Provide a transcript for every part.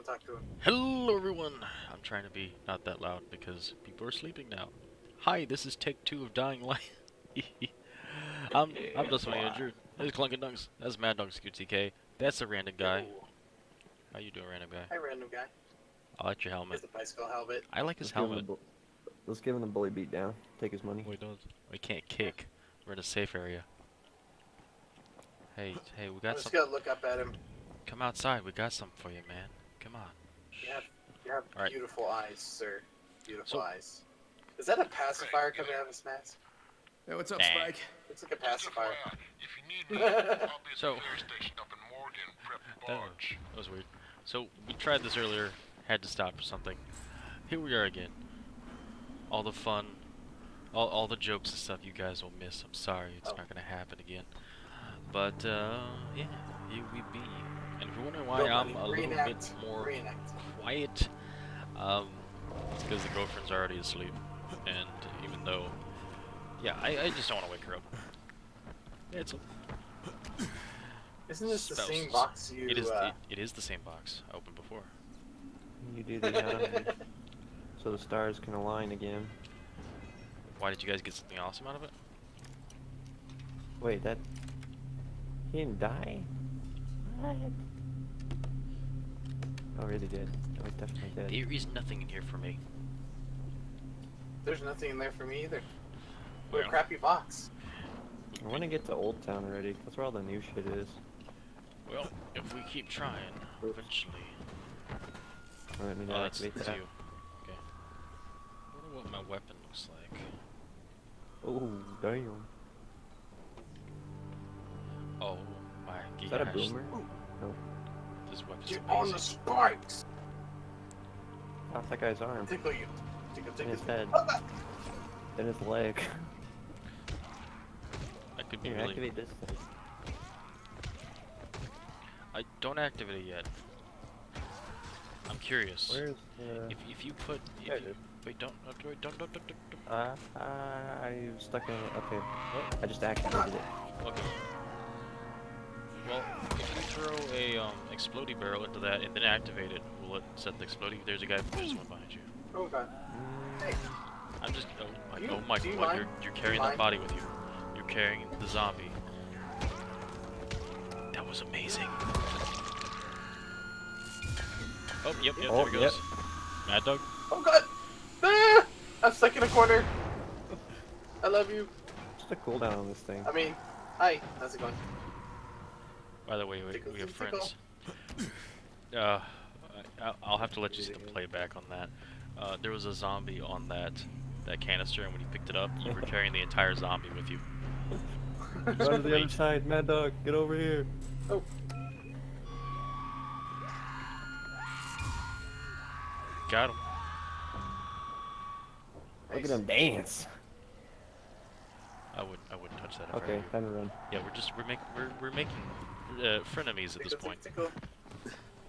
Don't talk to him. Hello everyone! I'm trying to be not that loud because people are sleeping now. Hi, this is take two of Dying Light. I'm I'm just my Andrew. There's Clunkin' Dunks. That's Mad Dogs QTK. That's a random guy. Ooh. How you doing, random guy? Hi, random guy. I like your Here's helmet. the bicycle helmet. I like his Let's helmet. the bu- Let's give him the bully beat down. Take his money. We don't. We can't kick. We're in a safe area. Hey, hey, we I'm got just some. gonna look up at him. Come outside. We got something for you, man. Come on. You have, you have Alright. beautiful eyes, sir. Beautiful So- eyes. Is that a pacifier coming out of his mask? Hey, what's up, Nah. Spike? It's like a pacifier. If you need me, I'll be So- the ferry station up in Morgan, prep That, that was weird. So we tried this earlier, had to stop for something. Here we are again. All the fun, all, all the jokes and stuff you guys will miss. I'm sorry, it's Oh. not gonna happen again. But uh, yeah, here we be. And if you're wondering why Go, I'm a little bit more Reenact. quiet, um, it's because the girlfriend's already asleep. And even though, yeah, I, I just don't want to wake her up. It's a, Isn't this the same box you? it is uh, it, it is the same box I opened before. You do the so the stars can align again. Why did you guys get something awesome out of it? Wait, that he didn't die. What? Oh, really did. He's definitely dead. There is nothing in here for me. There's nothing in there for me either. What a crappy box. I want to get to Old Town already. That's where all the new shit is. Well, if we keep trying, eventually. Let me Oh, that's, activate that's that. you. Okay. I wonder what my weapon looks like. Oh, damn. Oh my gosh. Is that a boomer? This weapon's Get on the spikes. Off that guy's arm. Tickle you. Tickle, In his head. Ah. Then his leg. I could be Here, really. activate this thing. I don't activate it yet. I'm curious. Where's the... If if you put. If There you, is. wait, don't don't don't don't don't. don't, don't. Uh, uh, I'm stuck in it. Okay. I just activated it. Okay. Well, if you throw a um, explodey barrel into that and then activate it, We'll it set the explodey? There's a guy who just went behind you. Oh god. Hey, I'm just. Oh my, Do you- oh my you god, you're, you're carrying that body with you. You're carrying the zombie. That was amazing. Oh, yep, yep, Oh, there he yep. goes. Mad Dog? oh god. Ah! I'm stuck in a corner. I love you. Just a cooldown on this thing. I mean, hi. How's it going? By the way, we, Tickle, we have tickle, friends. Uh, I, I'll have to let you see the playback on that. Uh, there was a zombie on that that canister, and when you picked it up, you were carrying the entire zombie with you. Run to the other side, Mad Dog. Get over here. Oh, Got him. Look at him dance. I would I wouldn't touch that. if I were Okay, time to run. Yeah, we're just we're making we're we're making uh, frenemies at this Tickle, point.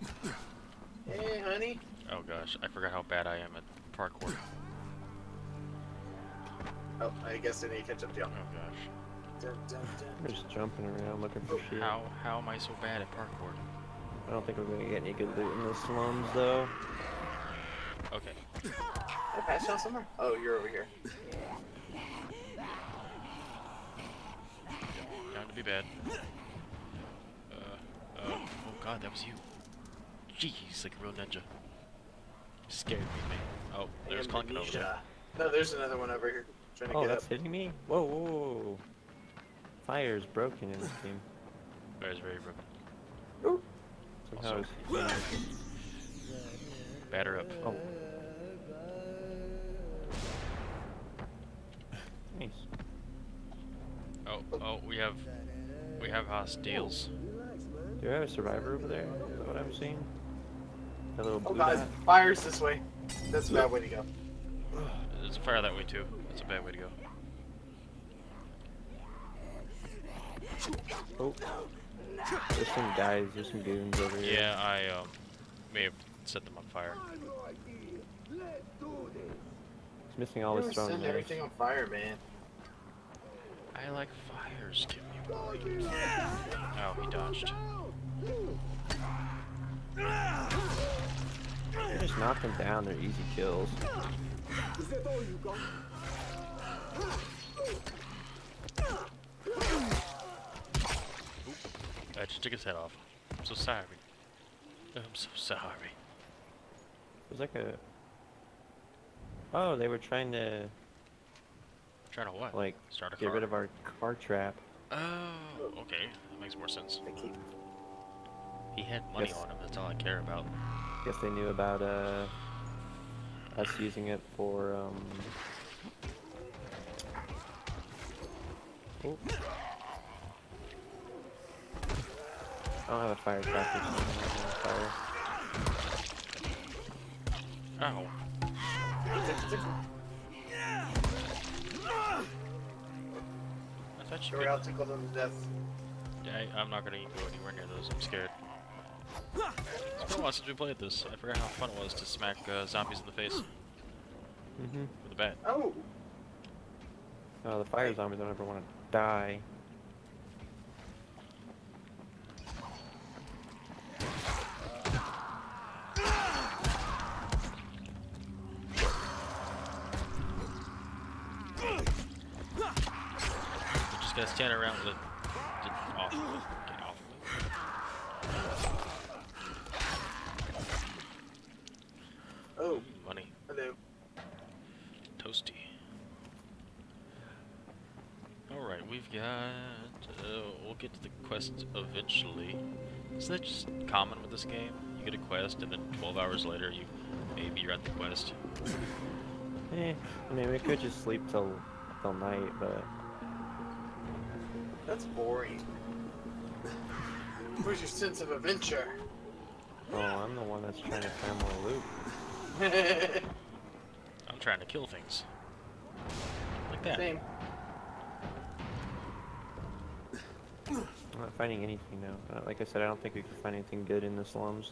Tickle, tickle. Hey, honey. Oh gosh, I forgot how bad I am at parkour. Oh, I guess I need to catch up to you. Oh gosh, Dun, dun, dun. We're just jumping around looking for shit. how how am I so bad at parkour? I don't think we're gonna get any good loot in the slums, though. Okay, Did I pass you on somewhere? Oh, you're over here. time to be bad. Uh, uh, oh god, that was you. Jeez, like a real ninja. Scared me, man. Oh, there's Clunkin over there. No, there's another one over here. Trying to Oh, get that's up. hitting me? Whoa, whoa, whoa. Fire's broken in this game. That is very broken. Ooh. Somehow Also- Batter up. Oh. Nice. Oh, oh, we have we have hostiles. Do you have a survivor over there? Is that what I'm seeing? That little Oh blue god, dot? fire's this way. That's a bad way to go. There's a fire that way too. That's a bad way to go. Oh. There's some guys, there's some goons over here. Yeah, I um may have set them on fire. He's missing all You his never throwing set knives. everything on fire, man. I like fires. Give me Oh, he dodged. Just knock them down, they're easy kills. Is that all you got? I just took his head off. I'm so sorry. Oh, I'm so sorry. It was like a. Oh, they were trying to Trying to what? like Start a get car. rid of our car trap. Oh, okay. That makes more sense. I keep He had money Yes. on him. That's all I care about. Guess they knew about uh us using it for um. Oh. I don't have a firecracker. so I'm not gonna fire. Ow. I thought you Sure, could. I'll tickle them to death. I, I'm not gonna go anywhere near those. I'm scared. It's been a while since we played this. I forgot how fun it was to smack uh, zombies in the face Mm -hmm. with a bat. Oh, Oh, the fire zombies don't ever want to die. You just gotta stand around with it. Get off of it. Get off of oh, it. Money. hello. Toasty. Alright, we've got. Uh, we'll get to the quest eventually. Isn't that just common with this game? You get a quest, and then 12 hours later, you maybe you're at the quest. Eh, I mean, we could just sleep till till night, but That's boring. Where's your sense of adventure? oh, I'm the one that's trying to find more loot. I'm trying to kill things. Like that. Same. I'm not finding anything now. Uh, Like I said, I don't think we can find anything good in the slums.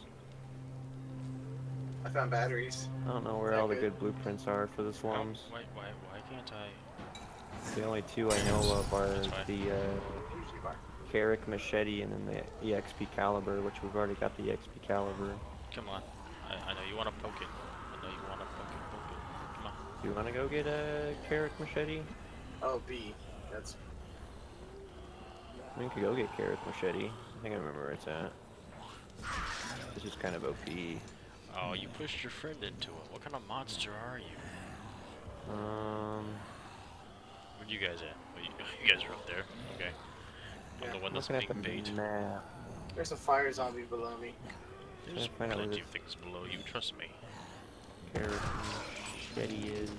I found batteries. I don't know where that all the good? good blueprints are for the Oh, slums. why, why, why can't I? The only two I know of are the uh, Korek Machete and then the Excalibur, which we've already got the Excalibur. Come on. I, I know you want to poke it. I know you want to poke it, poke it. Come on. Do you want to go get a Korek Machete? Oh, B. That's We could go get Korek Machete. I think I remember where it's at. This is kind of OP. Oh, you pushed your friend into it. What kind of monster are you? Um, Where you guys at? Well, you, you guys are up there. Okay. I'm Yeah, the one that's looking being the bait. map. there's a fire zombie below me. There's find out where plenty of things below you, trust me. Korek Machete is.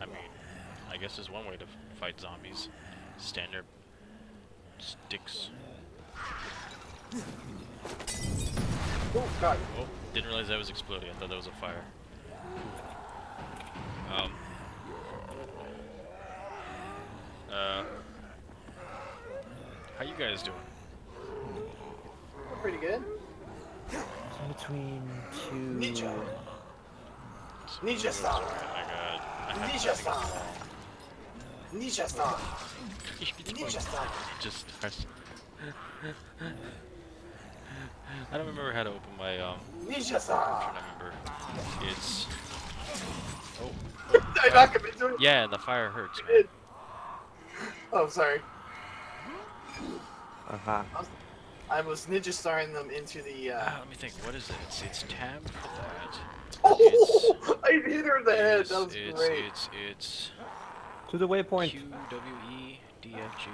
I mean, I guess there's one way to fight zombies. Standard sticks. Oh, God. Oh, didn't realize that was exploding. I thought that was a fire. Um. Uh. How you guys doing? We're pretty good. It's between two. Ninja. So- Ninja sorry, style. I got. I Ninja nothing style. Ninja star. Ninja style. just stars. I don't remember how to open my um. Ninja I'm star. trying to remember. It's. Oh. Did I knock him into it? Yeah, the fire hurts, man. Oh, sorry. Aha. I was ninja starring them into the. Uh... Ah, let me think. What is it? It's it's tab for that. Oh, I hit her in the head. That was it's, great. it's it's To the waypoint. Q W E D F G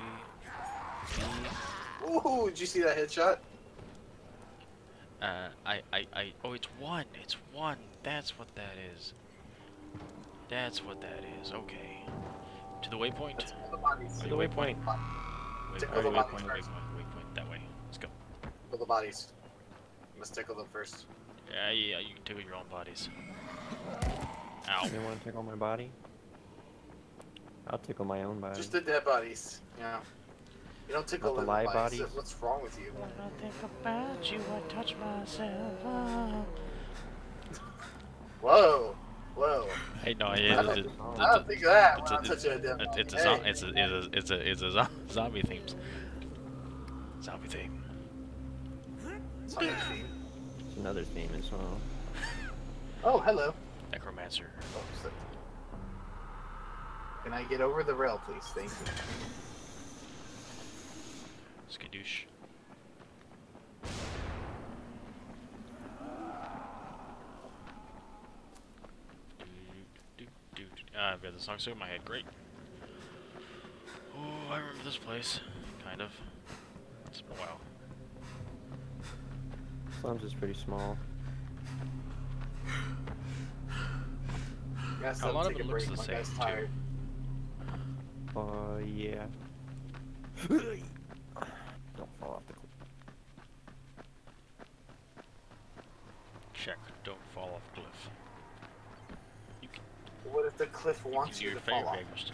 B. Ooh, did you see that headshot? Uh, I I I. Oh, it's one. It's one. That's what that is. That's what that is. Okay. To the waypoint. That's all the bodies. To the waypoint. Waypoint. Waypoint. Waypoint. Waypoint. That way. Let's go. All the bodies. Must tickle them first. Yeah, yeah. You can tickle your own bodies. Ow. You want to tickle my body? I'll tickle my own body. Just the dead bodies. Yeah. You don't tickle Not the live bodies. bodies? What's wrong with you? When I think about you, I touch myself. Whoa. Whoa. Hey, no, I yeah, don't, it, it, I don't think of that it's when a, I'm a dead body. it's a, Hey. it's it's a, it's a, it's a, it's a zombie theme. Zombie theme. Zombie theme. It's another theme as well. Oh, hello. Necromancer. Oh, so- Can I get over the rail, please? Thank you. Skadoosh. Do, do, do, do. Ah, I've got the song stuck in my head. Great. Oh, I remember this place. Kind of. It's been a while. Slums is pretty small. Guess A I'll lot of take it a looks break. the My same, guy's too. tired. Uh, yeah. Don't fall off the cliff. Check. Don't fall off cliff. You can What if the cliff wants use you to fall off? firecrackers.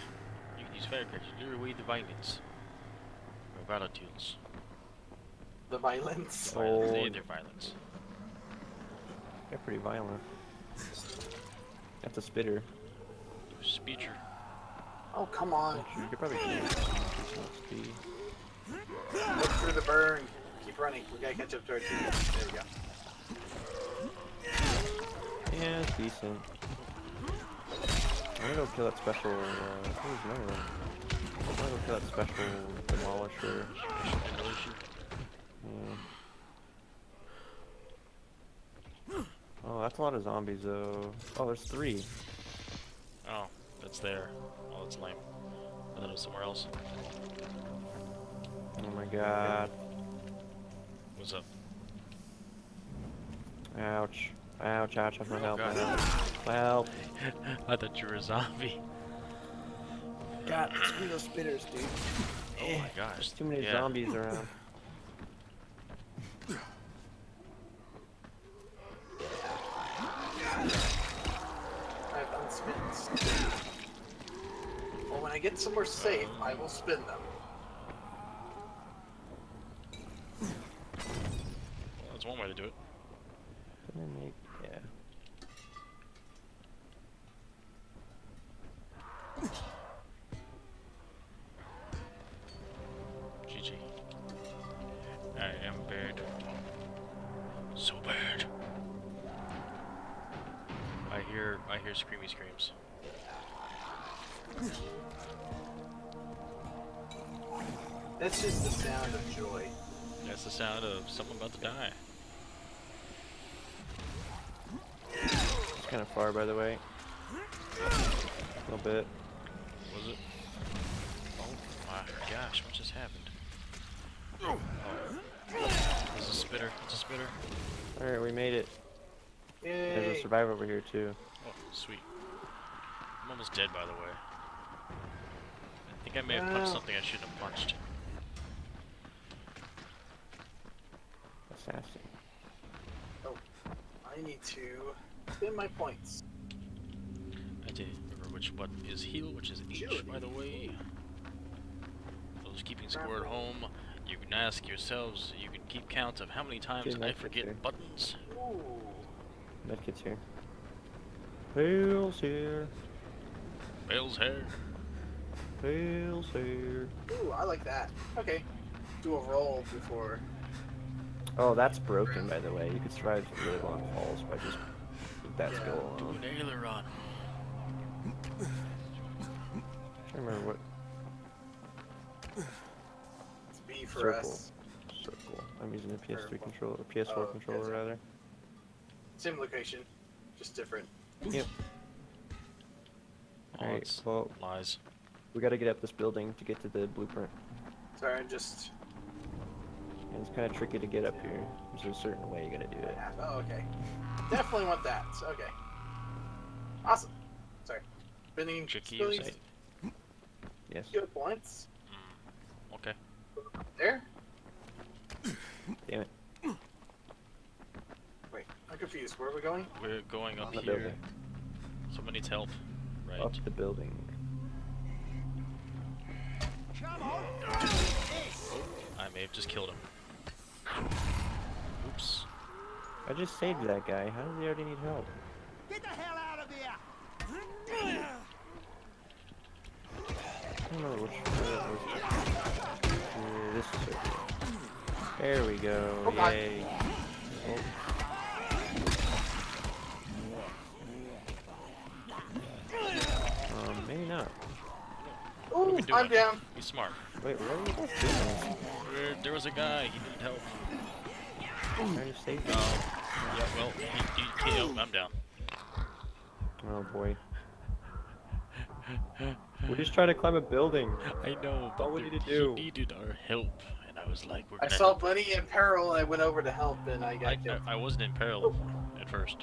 You can use firecrackers. Lure away the violence. Or volatiles. The violence. Violence. They Oh. and their violence. They're pretty violent. That's a spitter. Speecher. Oh, come on. You could probably do decent speed. Look through the burn. Keep running. We gotta catch up to our team. There we go. Yeah, it's decent. I'm gonna go kill that special. Uh, who's another one? I'm gonna go kill that special demolisher. Yeah. Oh, that's a lot of zombies though. Oh, there's three. Oh, that's there. Oh, that's lame. I thought it was somewhere else. Oh my god. What's up? Ouch. Ouch, ouch, ouch, my Oh, help, my help. My help. I thought you were a zombie. God, screw those spitters, dude. Oh my gosh. There's too many yeah. zombies around. I have unspins. Well, when I get somewhere safe, I will spin them. Well, that's one way to do it. Make? Yeah. Made it. There's a survivor over here, too. Oh, sweet. I'm almost dead, by the way. I think I may have punched Wow. something I shouldn't have punched. Assassin. Oh, I need to spin my points. I did remember which button is heal, which is H, Agility. by the way. Those keeping score at home, you can ask yourselves, you can keep count of how many times I that fits forget here. buttons. Ooh. Medkit's here. Bill's here. Bale's here. Bill's here. Ooh, I like that. Okay. Do a roll before. Oh, that's broken, by the way. You could survive really long falls by just with that Yeah. skill Do alone. an aileron. I can't remember what It's B for Circle. us. circle. I'm using a PS3 controller, or PS4 oh, controller sorry. rather. Same location, just different. Yep. Oh, Alright, it's well, lies. we gotta get up this building to get to the blueprint. Sorry, I'm just. And it's kind of tricky to get up here. There's a certain way you gotta do it. Oh, okay. Definitely want that. Okay. Awesome. Sorry. Spinning. Tricky, you spinning say? Yes. skill points. Mm, okay. There. Damn it. Wait, I'm confused. Where are we going? We're going up the here. building. Someone needs help. Right. Up to the building. I may have just killed him. Oops. I just saved that guy. How does he already need help? Get the hell out of here! I don't know which way was. Yeah, this is it. There we go. Oh, God. Yay. Oh. Maybe not. Ooh, we doing? I'm down. Be smart. Wait, what are you guys doing? There, there was a guy. He needed help. Trying to save me. Um, yeah, well, he, he, he, I'm down. Oh boy. We're just trying to climb a building. I know, but all we there- need to do. he needed our help, and I was like, we're I gonna. saw Bunny in peril. I went over to help, and I I, got killed. I, I wasn't in peril at first.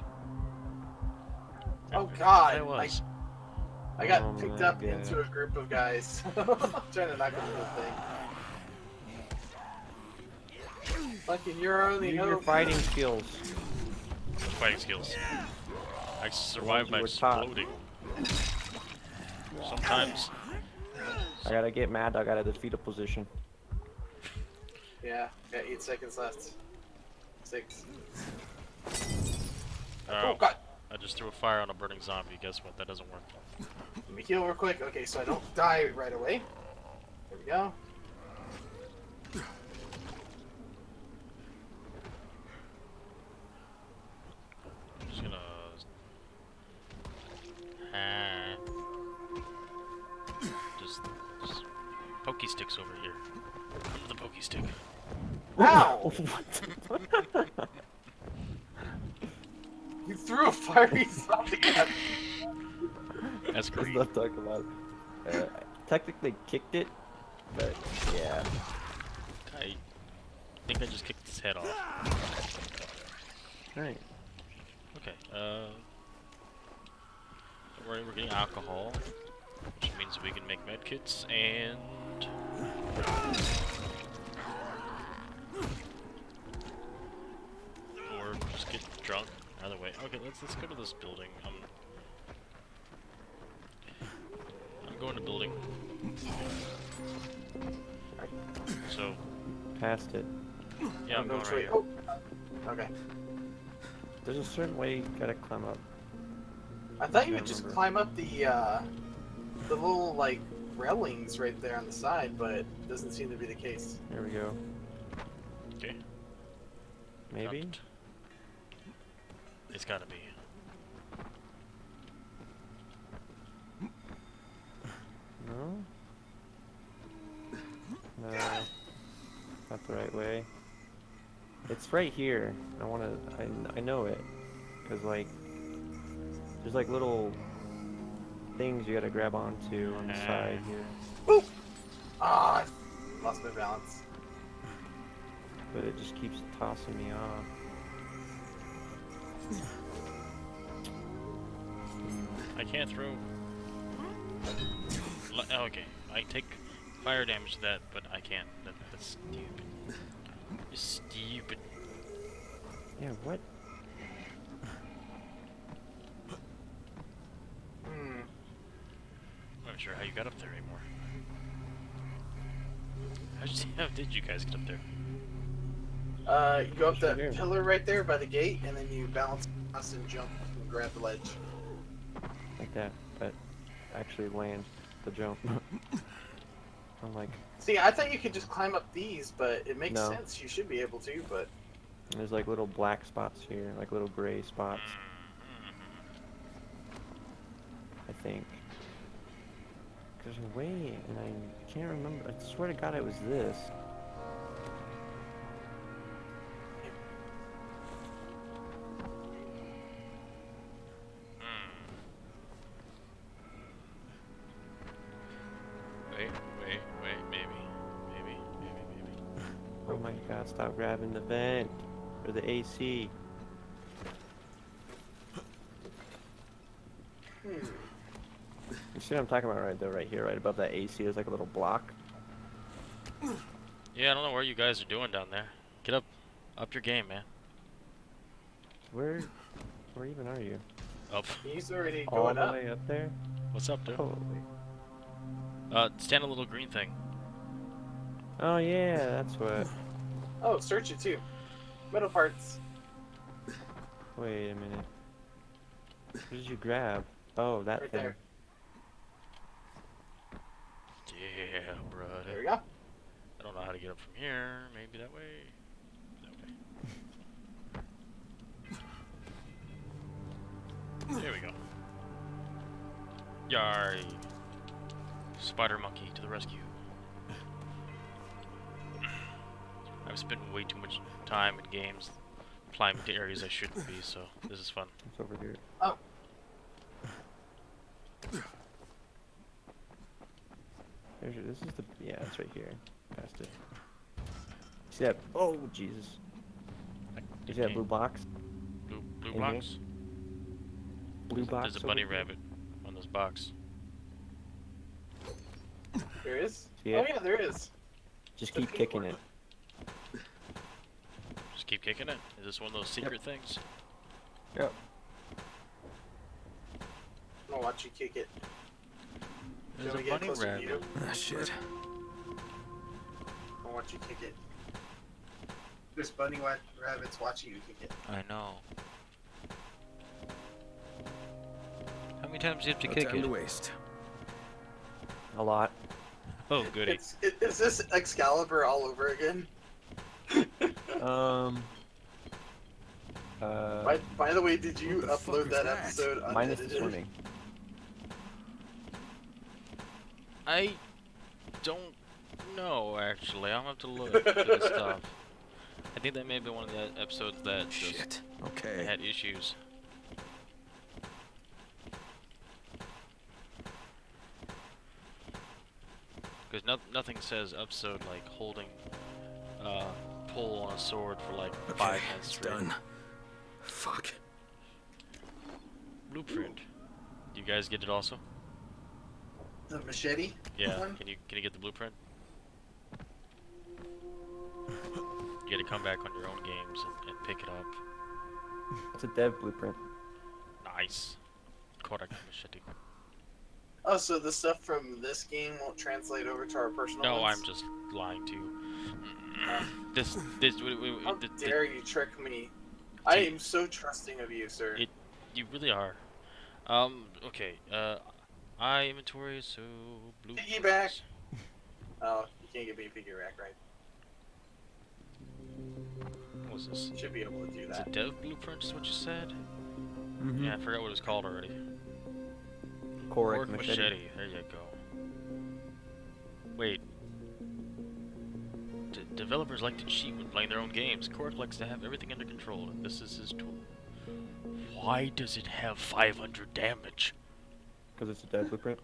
Oh God! I was. I got Oh picked up God. into a group of guys trying to knock over the thing. Fucking your only Use your fighting skills. fighting skills. I survived by you were taught. exploding. Sometimes. I gotta get Mad I gotta defeat a position. Yeah, got eight seconds left. Six. Oh, Oh God! I just threw a fire on a burning zombie. Guess what? That doesn't work. Let me heal real quick. Okay, so I don't die right away. There we go. I'm just gonna. Just, just pokey sticks over here. Come to the pokey stick. Ow! What? You threw a fiery zombie at me. That's Let's great. not talk about it. Uh, I technically kicked it, but yeah. I think I just kicked his head off. Alright. Okay. Uh. Don't worry, we're getting alcohol, which means we can make medkits and. Or just get drunk. Either way. Okay, let's let's go to this building. Um, I'm going to building. So Past it. yeah, I'm No going right here. Oh. Okay. There's a certain way you gotta climb up. I thought you would just climb up the uh, the little like railings right there on the side, but it doesn't seem to be the case. There we go. Okay. Maybe? Jumped. It's gotta be. No? No. Not the right way. It's right here. I wanna. I, I know it. Cause like. There's like little things you gotta grab onto on the side here. Ah, I lost my balance. But it just keeps tossing me off. I can't throw. Li- oh, okay, I take fire damage to that, but I can't. That, that's stupid. You're stupid. Yeah, what? Hmm. I'm not sure how you got up there anymore. How did you, how did you guys get up there? Uh, you go up Sure that do. pillar right there by the gate, and then you balance across and jump and grab the ledge. Like that. But actually land the jump. I'm like, See, I thought you could just climb up these, but it makes No. sense. You should be able to, but there's like little black spots here, like little gray spots, I think. There's a way, and I can't remember. I swear to God, it was this. Grabbing the vent or the AC. hmm. You see what I'm talking about right there, right here, right above that AC. There's like a little block. Yeah, I don't know where you guys are doing down there. Get up, up your game, man. Where, where even are you? Up. he's already All going the up. way up there? What's up, dude? Holy. Uh, stand a little green thing. Oh yeah, that's what. Oh, search it too. Metal parts. Wait a minute. What did you grab? Oh, that Right thing. there. Yeah, brother. There we go. I don't know how to get up from here. Maybe that way. That way. There we go. Yari. Spider monkey to the rescue. I've spent way too much time in games climbing to areas I shouldn't be, so this is fun. It's over here. Oh. There's your, this is the yeah, it's right here. Past it. See that? Oh Jesus! You see that blue box? Blue, blue in here? box? Blue box. There's a bunny here. rabbit on this box. There is? See Oh yeah, there is. Just the keep kicking one. it. Just keep kicking it. Is this one of those secret things? Yep. I'm gonna watch you kick it. There's a bunny closer rabbit. Ah, shit. I'll watch you kick it. There's bunny wa- rabbits watching you kick it. I know. How many times do you have to No kick time it? to waste. A lot. Oh, goody. It's, i- is this Excalibur all over again? Um. Uh. By, by the way, did you What the fuck upload that, that? episode minus the unedited? swimming. I don't know, actually. I'll have to look at this stuff. I think that may have been one of the episodes that just Shit. Okay. had issues. Because no, nothing says episode like holding uh, pull on a sword for like five Okay, minutes it's done. Fuck. Blueprint. Do you guys get it also? The machete? Yeah. one? Can you can you get the blueprint? You gotta come back on your own games and, and pick it up. It's a dev blueprint. Nice. Kodak machete. Oh, so the stuff from this game won't translate over to our personal No, ones? I'm just lying to you. This this How th- th- dare you trick me? I am so trusting of you, sir. It- you really are. Um. Okay. Uh. I inventory so blue. Piggyback. Oh, you can't give me a figure rack, right? What was this? Should be able to do Is that. it dev blueprint? Is what you said? Mm-hmm. Yeah, I forgot what it was called already. Korak Orc machete. machete. There you go. Wait. D developers like to cheat when playing their own games. Korek likes to have everything under control, and this is his tool. Why does it have 500 damage? Because it's a dev blueprint.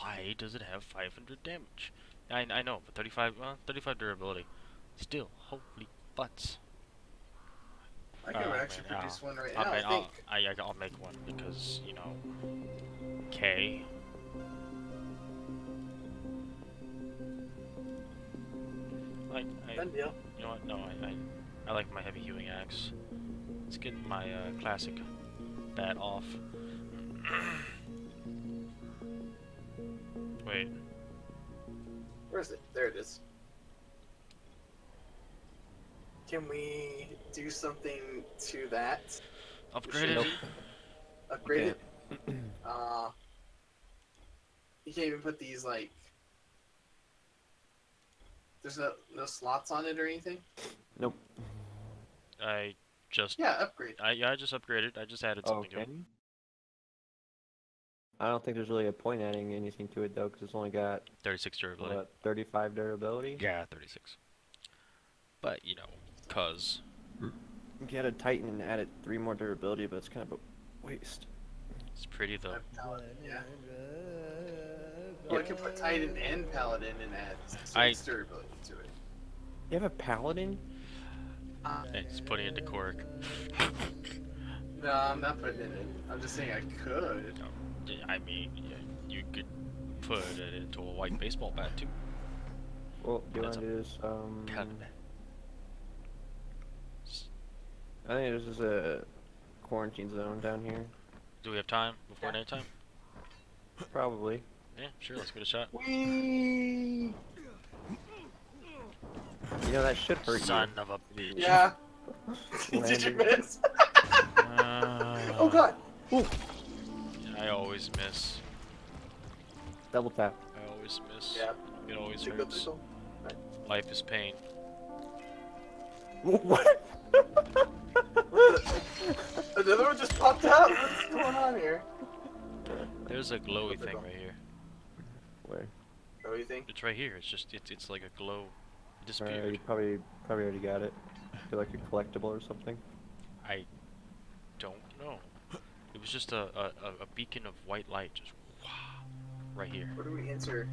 Why does it have 500 damage? I, I know, but 35, well, 35 durability. Still, holy butts. I could Oh, actually man, produce I'll- one right oh, I'll, now, ma- I think. I'll, I, I'll make one because, you know, K. I, I, Done deal. you know what? No, I, I, I like my heavy hewing axe. Let's get my uh, classic bat off. Wait, Where is it? There it is. Can we do something to that? upgrade it. Nope. Upgrade Okay. it? Uh, you can't even put these, like... There's no, no slots on it or anything? Nope. I just, Yeah, upgrade. I, yeah, I just upgraded. I just added something to Okay. it. I don't think there's really a point adding anything to it though, because it's only got 36 durability. what 35 durability. Yeah, 36. But, you know, cuz. You can add a Titan and add it three more durability, but it's kind of a waste. It's pretty though. Yeah. Or I can put Titan and Paladin and add I- six durability to it. You have a paladin? Uh, It's putting it to Cork. no, I'm not putting it in. I'm just saying I could. Yeah, I mean, yeah, you could put it into a white baseball bat too. Well, do you want That's to do this? Um, Paladin. I think this is a quarantine zone down here. Do we have time before Yeah. nighttime? Probably. Yeah, sure, let's give it a shot. Whee! You know that should hurt Son of a bitch. Yeah. Did you miss? Uh, oh god. I always miss. Double tap. I always miss. Yeah. It always Tickle, hurts. tickle. Life is pain. What? Another one just popped out. What's going on here? There's a glowy thing hell? right here. Where? Oh, you think? It's right here. It's just it's it's like a glow. It Uh, disappeared. you probably probably already got it. Feel like a collectible or something. I don't know. It was just a, a, a- a beacon of white light, just wow, right here. Where do we enter?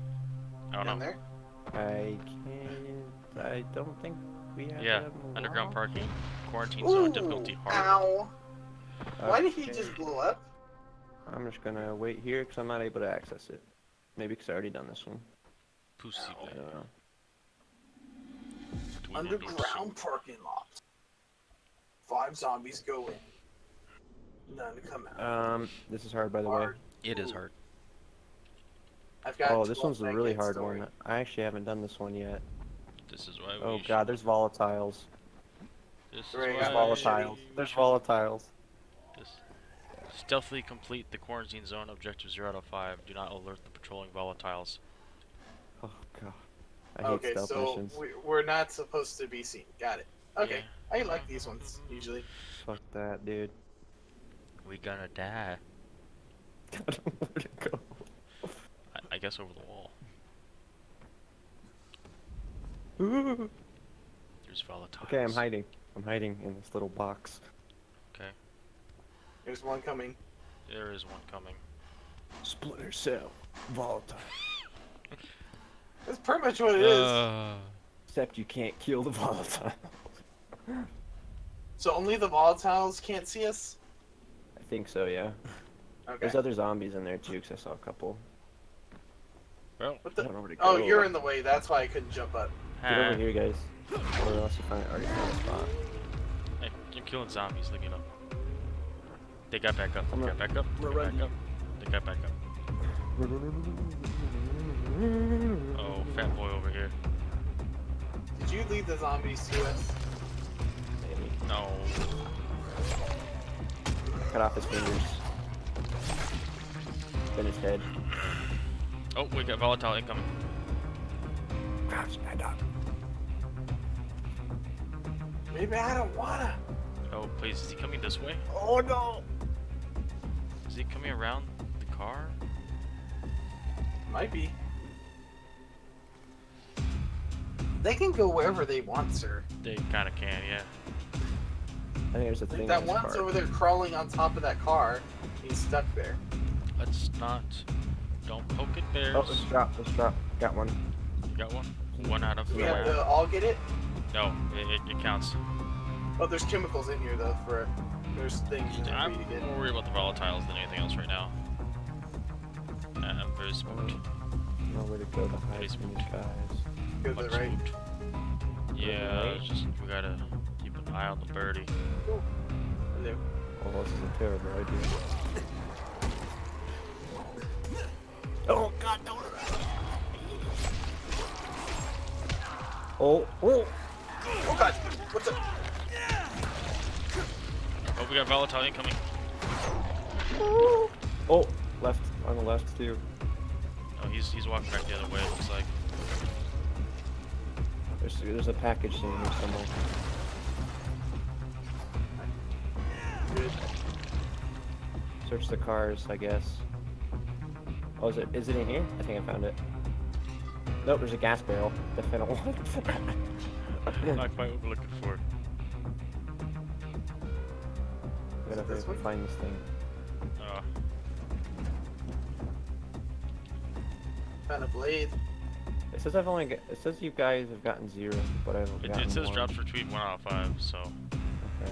I don't Down know. there? I can't. I don't think we have. Yeah, them underground locked. parking, quarantine zone, difficulty hard. Ow! Why did he just blow up? I'm just gonna wait here because I'm not able to access it. Maybe because I already done this one. Pussy Ow. I don't know. Do we wanna do Underground parking lot. Five zombies go in. None come out. Um, this is hard by the way. Hard. some- It is hard. I've got Oh, this one's a really hard storing. one. I actually haven't done this one yet. This is why we. Oh should- god, there's volatiles. This is Right, why There's volatiles. There's volatiles. This. Stealthily complete the quarantine zone. Objective zero out of five. Do not alert the patrolling volatiles. Oh god. I hate Okay, stealth so missions. we, we're not supposed to be seen. Got it. Okay, Yeah. I like these ones usually. Fuck that, dude. We gonna die. I don't know where to go. I, I guess over the wall. Ooh. There's volatiles. Okay, I'm hiding. I'm hiding in this little box. Okay, There's one coming. there is one coming. Splinter cell. Volatile. That's pretty much what it is. Uh, Except you can't kill the volatile. So only the volatiles can't see us. I think so, yeah. Okay. There's other zombies in there too, 'cause I saw a couple. well, What I the? don't know where to go. Oh, you're in the way. That's why I couldn't jump up. Get over here, guys. Or else you find already found a spot. Hey, I'm killing zombies. Leave me alone. They got back up. They I'm got back up. They we're got back up. They got back up. Oh, fat boy over here. Did you lead the zombies to us? Maybe. No. Cut off his fingers. Then his head. Oh, we got volatile incoming. Crouch, stand up. Maybe I don't wanna. Oh, please. Is he coming this way? Oh no. Is he coming around the car? Might be. They can go wherever they want, sir. They kind of can, yeah. I think there's a thing that one's over there crawling on top of that car. He's stuck there. Let's not. Don't poke at bears. Oh, let's drop, let's drop. Got one. You got one? One out of Do we four. have to all get it? No, it, it, it counts. Oh, there's chemicals in here though. For there's things in I'm for you to get. more worried about the volatiles than anything else right now. Uh, I'm very spooked. No way to go to hide Nice from move. guys. Go to the right. spooked. Yeah, it's just we gotta keep an eye on the birdie. Hello. Oh, this is a terrible idea. Oh god, don't. Oh, oh! Oh god. What's up? We got volatile incoming. Oh, left, on the left too. Oh, he's he's walking back the other way. It looks like. There's, there's a package in here somewhere. Good. Search the cars, I guess. Oh, is it, is it in here? I think I found it. Nope, there's a gas barrel. Definitely want Not quite what we're looking for. Gotta This hurry one? find this thing. Uh, Found a blade. It says I've only got, it says you guys have gotten zero, but I've it, gotten it says one. drops retweet one out of five. So Okay.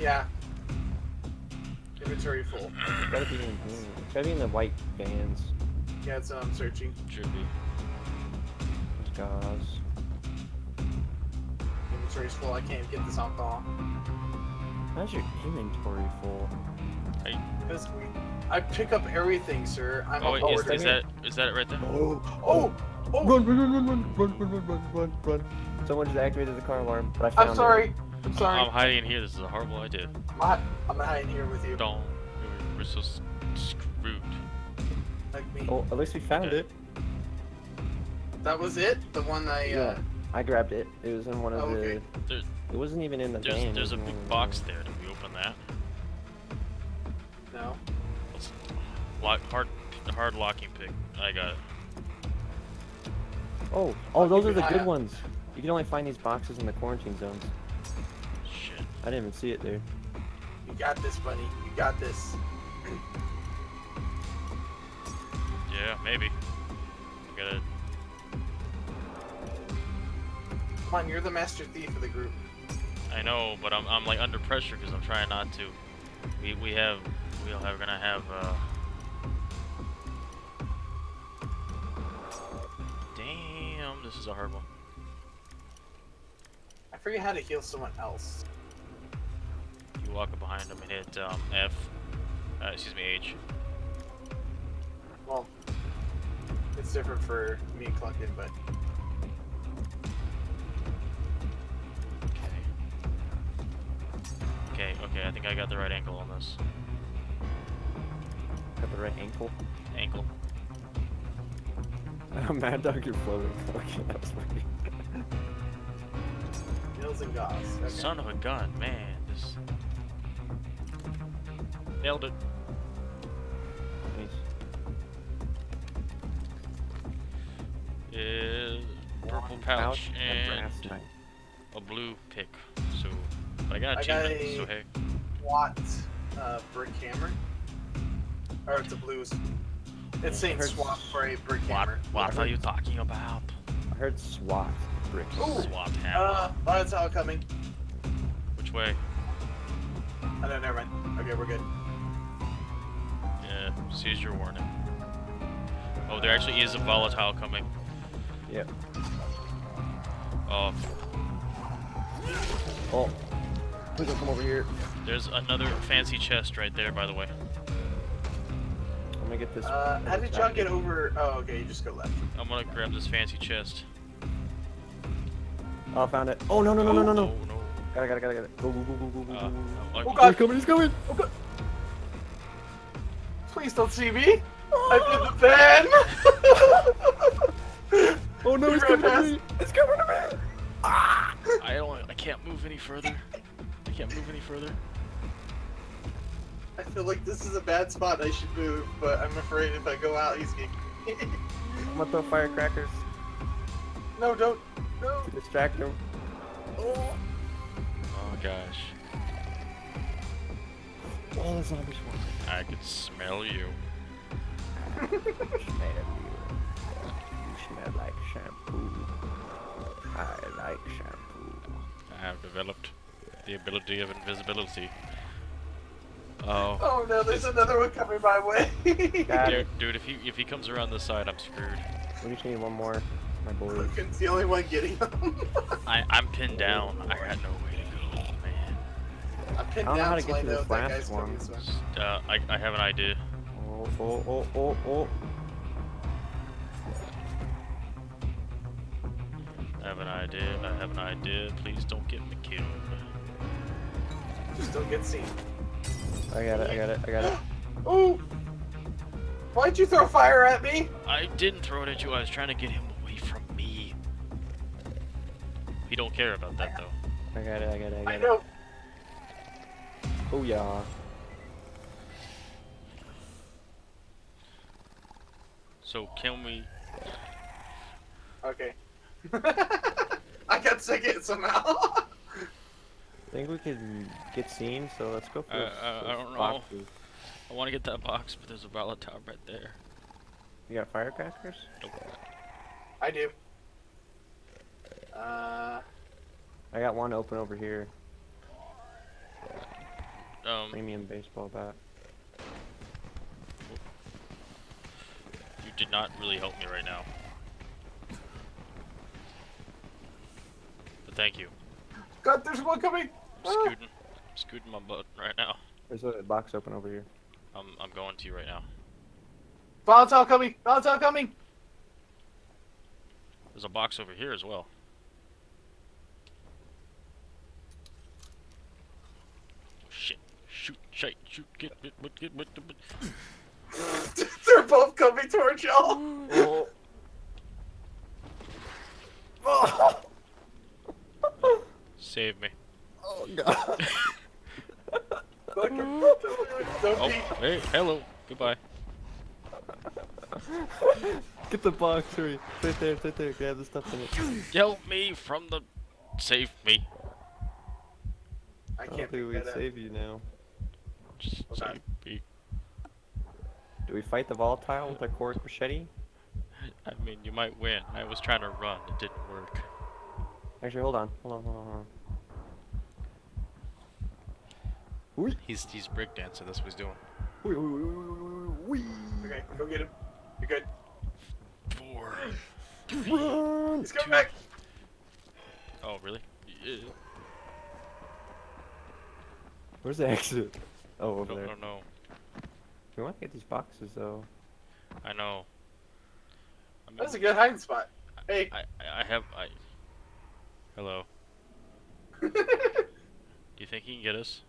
Yeah. Inventory full. It's gotta be in here. It's gotta be in the white vans. Yeah, that's what I'm searching. should be. Gauze. Inventory's full. I can't get this alcohol. How's your inventory full? Because I pick up everything, sir. I'm Oh a wait, is, is that is that it right there? Oh! Oh! Oh! Run, run, run, run, run, run, run, run, run, run. Someone just activated the car alarm, but I found I'm sorry. I'm sorry. I'm hiding in here. This is a horrible idea. I'm, hi- I'm hiding here with you. Don't. We're, we're so screwed. Like me. it. Oh, at least we found Okay. it. That was it? The one I, uh... Yeah. I grabbed it. It was in one of Oh, okay. the. There- It wasn't even in the There's van. it there's a big box there. Did we open that? No. Let's lock hard hard locking pick. I got it. Oh, oh, those are the good out. ones. You can only find these boxes in the quarantine zones. Shit. I didn't even see it there. You got this, buddy. You got this. Yeah, maybe. I gotta. Come on, you're the master thief of the group. I know, but I'm I'm like under pressure because I'm trying not to. We we have we are gonna have. uh... Damn, this is a hard one. I forget how to heal someone else. You walk up behind them and hit um, F. Uh, excuse me, H. Well, it's different for me and but I got the right angle on this. Got the right ankle. Ankle. Mad Dog, you're floating. Okay, that's funny. Nils and Goss. Okay. Son of a gun, man. This. Nailed it. Nice. Is purple One pouch a and brass a blue pick. So, but I got I achievement. got a- So hey, SWAT uh, brick hammer. Or it's a blues. It's saying Heard- swap for a brick what hammer. what are you talking about? I heard SWAT bricks. Ooh. Swap hammer. Uh, Volatiles coming. Which way? Oh no, never mind. Okay, we're good. Yeah, seize your warning. Oh, there actually is a volatile coming. Yep. Oh, Oh, please don't come over here. There's another fancy chest right there, by the way. I'm gonna get this. Uh, how did y'all get over? Oh, okay, you just go left. I'm gonna grab this fancy chest. Oh, I found it. Oh no no no oh, no no no! Oh, no. Got it got it got it got it. Go go go go go go. Uh, go, go. oh, god! He's coming! He's coming! Oh god! Please don't see me. I did the ban. Oh no! He's He ran coming to me! He's coming to me! I don't. I can't move any further. I can't move any further. I feel like this is a bad spot. I should move, but I'm afraid if I go out, he's getting. I'm gonna throw firecrackers no, don't. No. to distract him. Oh. Oh gosh, Oh, the zombies walking. I could smell you. Smell you. You smell like shampoo. I like shampoo. I have developed the ability of invisibility. Oh, Oh no, there's another one coming my way. Dude, dude, if he if he comes around this side, I'm screwed. We just need one more. My boys. Logan's the only one getting them. I I'm pinned down. I got no way to go, man. I'm pinned I don't know how down to get I to know this if that last guy's coming one. this way. Uh, I I have an idea. Oh, oh, oh, oh, oh. I have an idea. I have an idea. Please don't get me killed. Just don't get seen. I got it, I got it, I got it. Oh! Why'd you throw fire at me? I didn't throw it at you. I was trying to get him away from me. He don't care about that though. I got it, I got it, I got I it. know. Oh yeah. So can we? Okay. I got second somehow. I think we can get seen, so let's go for Uh, those- uh, I don't know. boxes. I want to get that box, but there's a volatile right there. You got firecrackers? Nope. I do. Uh, I got one open over here. Um, Premium baseball bat. you did not really help me right now. But thank you. God, there's one coming. I'm scooting, I'm scooting my butt right now. There's a box open over here. I'm I'm going to you right now. Volatile coming. Volatile coming. There's a box over here as well. Oh, shit! Shoot! Shite! Shoot! Get! Get! Get! Get! get, get. They're both coming towards y'all. Oh. Save me! Oh god. Fucking- Don't Oh, be. hey! Hello! Goodbye. Get the box, hurry. It's right there, it's right there. Grab the stuff in it. Help me from the. Save me. I I don't can't think we pick can that up. save you now. Just Okay. save me. Do we fight the volatile with our Korek machete? I mean, you might win. I was trying to run. It didn't work. Actually, hold on. Hold on, hold on, hold on. He's he's breakdancing. That's what he's doing. Wee, wee, wee, wee, wee, wee, Okay, go get him. You're good. Four. wee. Run! He's coming back. Oh, really? Yeah. Where's the exit? Oh, over No, there. no, no. We want to get these boxes though. I know. I mean, That's a good hiding spot. Hey. I, I I have I. Hello. Do you think he can get us?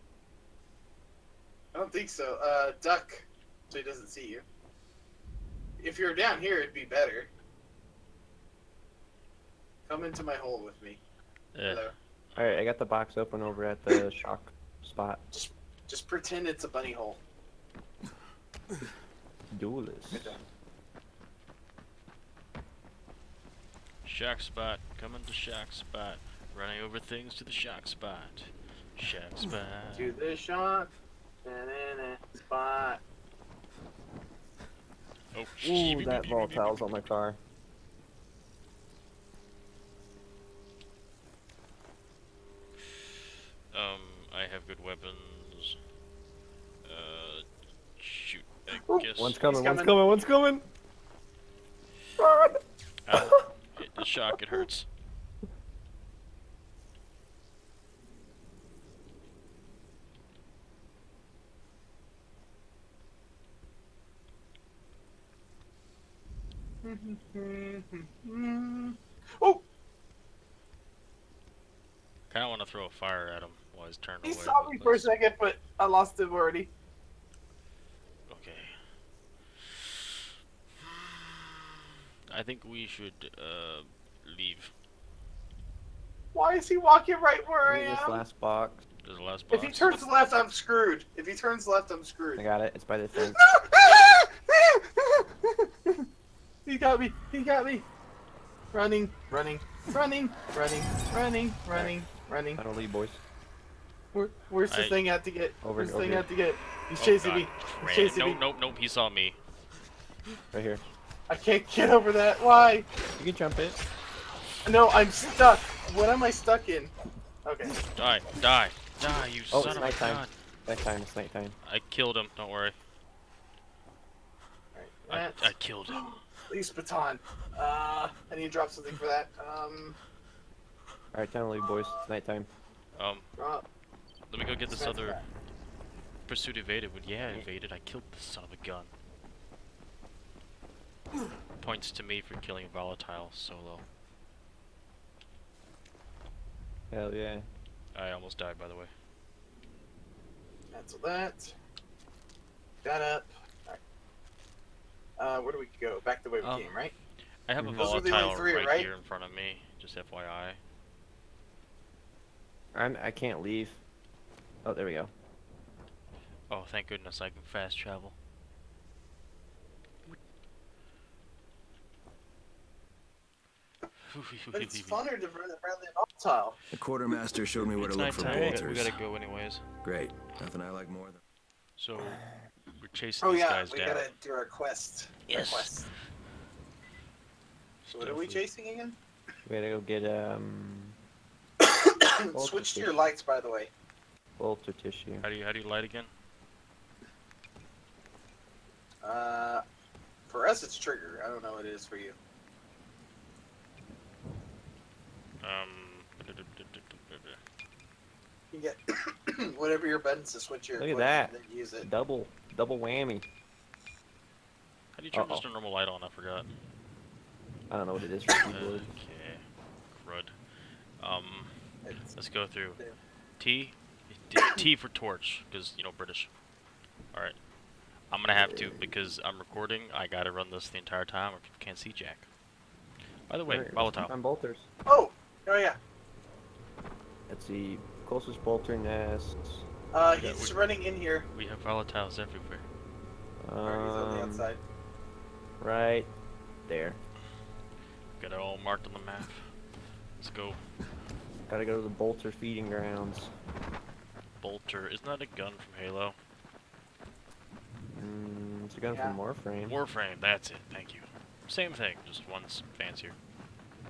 Don't think so. Uh, duck, so he doesn't see you. If you're down here, it'd be better. Come into my hole with me. Eh. Hello. All right, I got the box open over at the shock spot. Just just pretend it's a bunny hole. Duelist. Shock spot. Coming to shock spot. Running over things to the shock spot. Shock spot. To the shock. Spot. Oh, Ooh, that volatile's on my car. Um, I have good weapons. Uh, shoot. I Ooh, guess. One's coming, one's coming. one's coming! Run! The shock, it hurts. Oh, Kind of want to throw a fire at him while he's turned he away. saw me for a second, but I lost him already. Okay. I think we should uh leave. Why is he walking right where I Give me this am? last box. There's the last box. If he turns left, I'm screwed. If he turns left, I'm screwed. I got it. It's by the thing. he got me. He got me. Running, running, running, running, running, running, running. Final lead, boys. Where, where's the I- thing at to get? Over- where's the over thing here. at to get? He's Oh, chasing God. me. He's chasing Nope, me. nope, nope. He saw me. Right here. I can't get over that. Why? You can jump it. No, I'm stuck. What am I stuck in? Okay. Die, die, die! You Oh, son it's of a nighttime. gun! Nighttime, it's nighttime. I killed him. Don't worry. I, I killed him. Least baton. Uh, I need to drop something for that. Um, Alright, time to leave, boys. It's nighttime. Um, drop. let me go get this Smash other that. pursuit evaded. But yeah, I evaded. I killed the son of a gun. Points to me for killing volatile solo. Hell yeah. I almost died, by the way. Cancel that. That up. Alright. Uh, where do we go? Back the way we Um, came, right? I have a. Those were the only volatile three, right, right? here in front of me. Just FYI. I'm, I can't leave. Oh, there we go. Oh, thank goodness I can fast travel. But it's funner to run around the volatile. The quartermaster showed me where It's to look for nighttime. We gotta- bolters. We gotta go anyways. Great. Nothing I like more than. So we're chasing Oh these yeah, guys we gotta do our quest. Our Yes. quest. So what are we chasing again? We gotta go get, um, Switch to your lights, by the way. bolter tissue. How do you how do you light again? Uh, for us, it's trigger. I don't know what it is for you. Um. You get whatever your buttons to switch your. Look at that. Use it. Double, double whammy. How do you turn Uh-oh. just a normal light on? I forgot. I don't know what it is for keyboard. Okay. Crud. Um. It's- Let's go through. There. T for torch, because you know British. All right. I'm gonna have to because I'm recording. I gotta run this the entire time, or people can't see Jack. By the way, Alright, volatile. I'm bolters. Oh, oh yeah. Let's see. Closest bolter nest. Uh, Yeah, he's we- running in here. We have volatiles everywhere. Or he's on the Um, outside. Right there. Got it all marked on the map. Let's go. Gotta go to the Bolter feeding grounds. Bolter. Isn't that a gun from Halo? Mm, it's a gun Yeah. from Warframe. Warframe, that's it, thank you. Same thing, just one's fancier.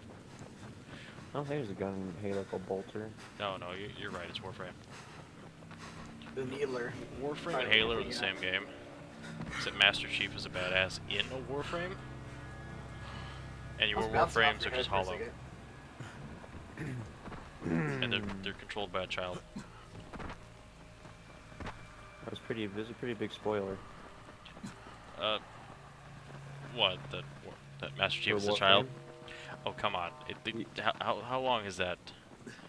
I don't think there's a gun in Halo called Bolter. No, no, you're right, it's Warframe. The Needler. Warframe Right, and Halo are the yeah. same game. Except Master Chief is a badass in a Warframe. And your I was bouncing off Warframes your are just head for a hollow. And they're, they're controlled by a child. That was pretty. This is a pretty big spoiler. Uh, what? That, that Master Chief for is a child? Oh, come on. It, it, how, how, how long is that?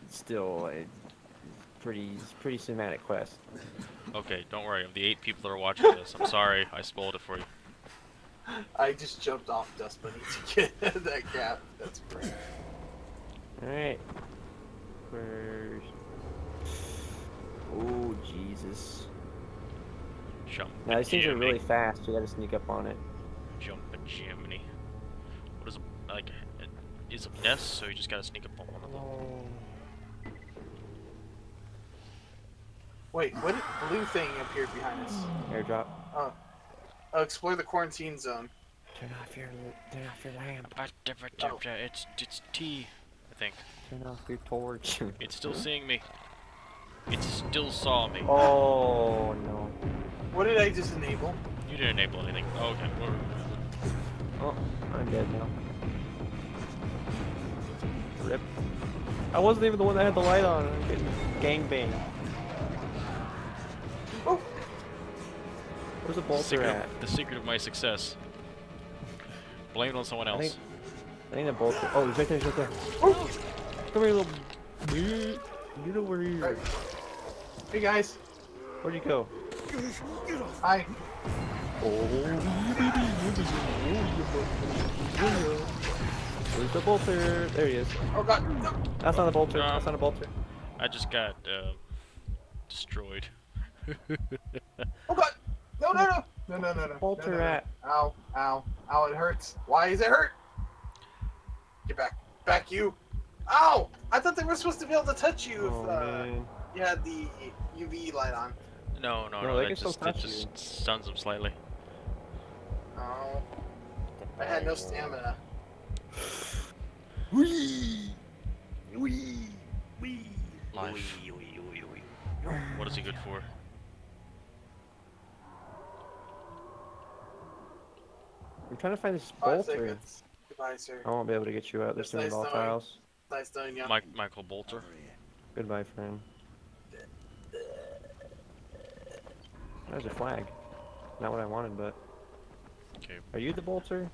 Still, it's pretty. It's pretty cinematic quest. Okay, don't worry. Of the eight people that are watching this, I'm sorry I spoiled it for you. I just jumped off Dust Bunny to get that gap. That's great. All right. Where's? Oh Jesus! Jump. Now these things are really fast. You gotta sneak up on it. Jump a Jiminy. What is a, like, a- is a nest, so you just gotta sneak up on one of them. Oh. Wait, what blue thing appeared behind us? Airdrop. Oh. Uh, explore the quarantine zone. Turn off your. Turn off your lamp. Oh. It's, it's T, I think. Turn off your torch. It's still seeing me. It still saw me. oh no. What did I just enable? You didn't enable anything. Oh, okay. Oh, I'm dead now. Rip. I wasn't even the one that had the light on. I'm getting gangbanged. Where's the The bolter secret, at? the secret of my success. Blame it on someone I else. think, I think the bolter. Oh, he's right there. He's right there. oh. Come here, little. Get over here. Hey guys. Where'd you go? Hi. Where's the bolter? There he is. Oh god. No. That's not a bolter. Um, That's not a bolter. I just got uh, destroyed. Oh god. No, no, no. No, no, no, no. Bolter no, no, no. at. Ow, ow, ow, it hurts. Why is it hurt? Get back. Back you. Ow! I thought they were supposed to be able to touch you Oh if uh, man. you had the UV light on. no, no, No, no. they that can still just, that just you. stuns him slightly. Oh. I had no stamina. Wee! Wee! Wee! Life. Wee, wee, wee, wee. What is he good for? I'm trying to find this Five bolter. Goodbye, sir. I won't be able to get you out. There's That's too many nice knowing. volatiles. Nice knowing you. Mike, Michael Bolter. Goodbye, friend. There's a flag. Not what I wanted, but Okay. are you the bolter?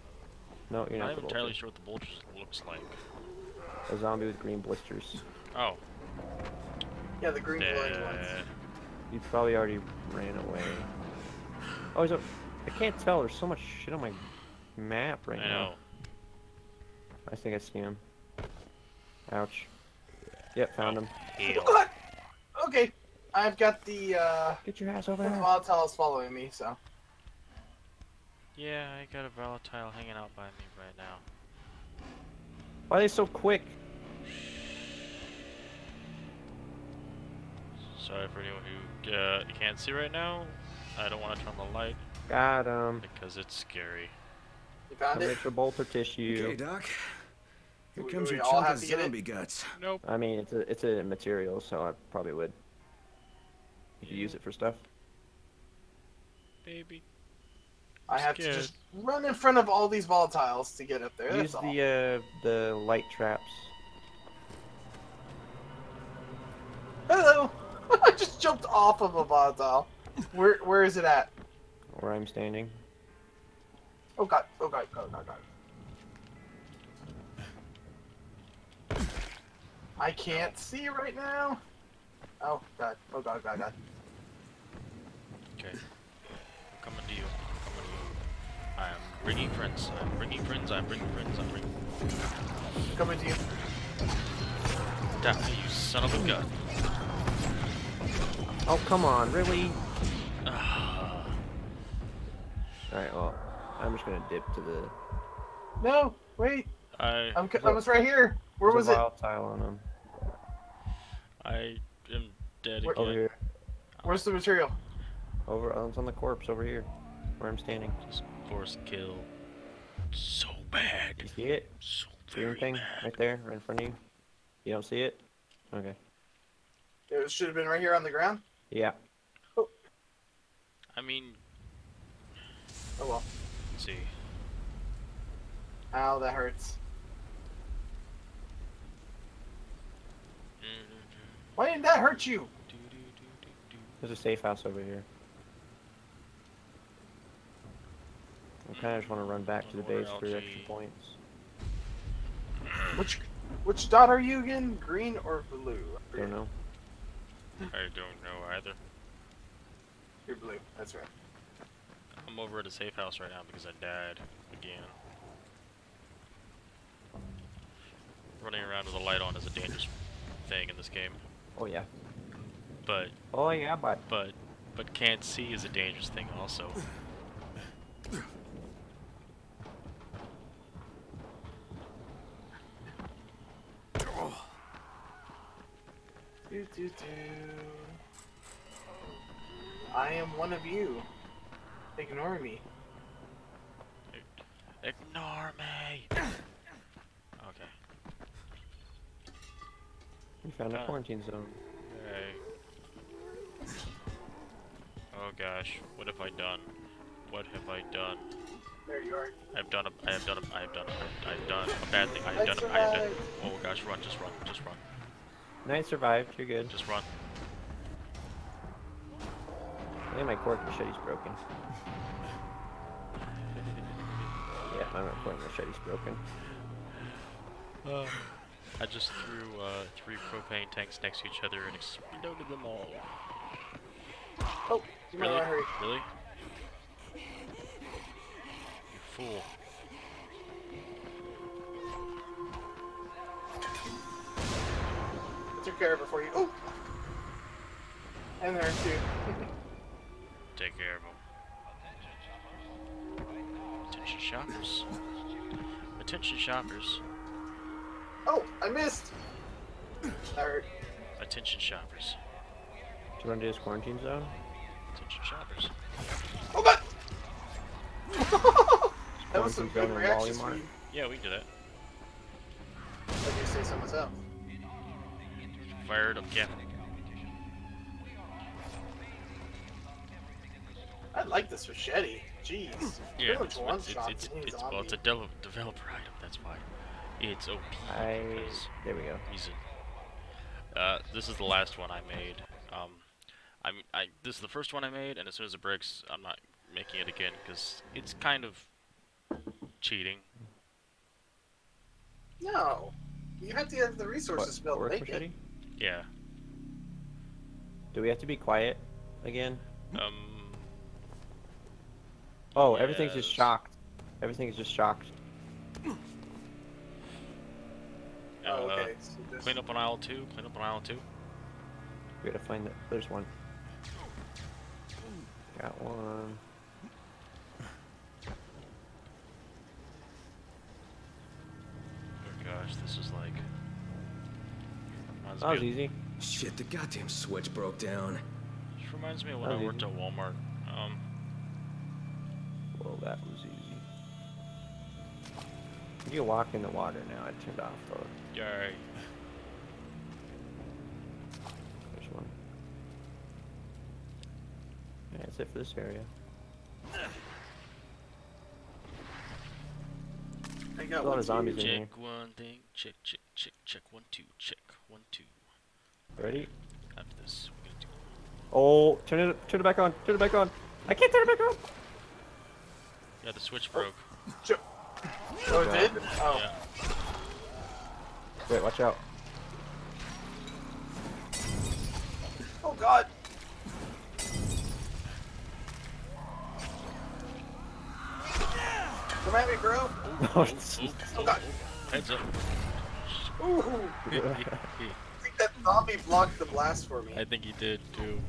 No, you're not. I'm not not the entirely sure what the Bolter looks like. A zombie with green blisters. Oh, Yeah, the green glowing ones. You probably already ran away. Oh, he's a... I can't tell. There's so much shit on my map right I now. know. I think I see him. Ouch. Yep, found him. Oh god! Okay. I've got the uh Get your ass over the Volatile is following me, so. Yeah, I got a volatile hanging out by me right now. Why are they so quick? Sorry for anyone who uh, can't see right now. I don't want to turn on the light Got him. because it's scary. You found Come it? get your bolter tissue. Okay, Doc. Here We- comes we your all chunk have of to get it? zombie guts. Nope. I mean, it's a it's a material, so I probably would. You could use it for stuff. Baby. I have to just run in front of all these volatiles to get up there. Use That's all. the uh the light traps. Hello! I just jumped off of a volatile. Where where is it at? Where I'm standing. Oh god, oh god, oh god, god. I can't see right now. Oh god, oh god, god, god. Okay. I'm coming to you. I'm coming to you. I'm bringing friends. I'm bringing friends. I'm bringing friends. I'm bringing. Coming to you. Damn you, son of a gun. Oh come on, really? Ah, Alright, well. I'm just gonna dip to the. No, wait. I I'm, c- I was right here. Where there's was a it? tile on them. I am dead Where- again. Over here. Where's the material? Over. Oh, it's on the corpse over here, where I'm standing. Just force kill. So bad. You see it? So Green very thing bad. right there, right in front of you. You don't see it? Okay. It should have been right here on the ground. Yeah. Oh. I mean, Oh well. Let's see. Ow, that hurts. Mm-hmm. Why didn't that hurt you? There's a safe house over here. I kind of just want to run back to the base for extra points. Which which dot are you again? Green or blue? I Don't know. I don't know either. You're blue. That's right. I'm over at a safe house right now because I died again. Running around with a light on is a dangerous thing in this game, Oh yeah. but Oh yeah, but but but can't see is a dangerous thing also. Do, do, do. I am one of you. Ignore me. Ignore me. Okay. we found a Ah. quarantine zone. Hey. Oh gosh, what have I done? What have I done? There you are. I've done a, I have done a, I have done a, I've done a bad thing. I I have done, I have done. Oh gosh, run, just run, just run, Knight survived. You're good. just run. I think my Korek machete's broken. yeah, my Korek machete's broken. Uh, I just threw uh, three propane tanks next to each other and exploded them all. Oh, you might Really? hurry. Really? You fool. Took care of it for you. Oh! And there too. Take care of them. Attention shoppers. Attention shoppers. oh, I missed! That hurt. Attention shoppers. Do you run to do this quarantine zone? Attention shoppers. Oh god! that was some Quarantine good zone in reaction Wally speed. Yeah, we did it. Let me say so myself. Fired up cap. This machete. Jeez. Yeah, Pretty it's, one it's, shot it's, it's, well, it's a de- developer item, that's why. It's OP. I. There we go. reason. Uh, this is the last one I made. Um, I'm, I, this is the first one I made, and as soon as it breaks, I'm not making it again, because it's kind of cheating. No. You have to have the resources to be to make machete? it. Yeah. Do we have to be quiet again? Um, Oh, everything's just shocked. Everything's just shocked. Oh, uh, okay. So just- Clean up on aisle two. Clean up on aisle two. We gotta find that. There's one. Got one. Oh gosh, this is like. Reminds That was me of, easy. Shit, the goddamn switch broke down. just reminds me of when I worked easy. at Walmart. Um, Well, that was easy. You walk in the water now. I turned off the. yay. There's one. Yeah, that's it for this area. I got a lot one of zombies too. in here. Check one thing. Check, check, check, check. One, two. Check. One, two. Ready? After this, we're gonna do. Oh, turn it, turn it back on. Turn it back on. I can't turn it back on. Yeah, the switch oh. broke. Jo- Oh, it did? Oh. Yeah. Wait, watch out. Oh god. Come at me, bro. Oh, Oops, Oh god. Heads up. Ooh. I think that zombie blocked the blast for me. I think he did too.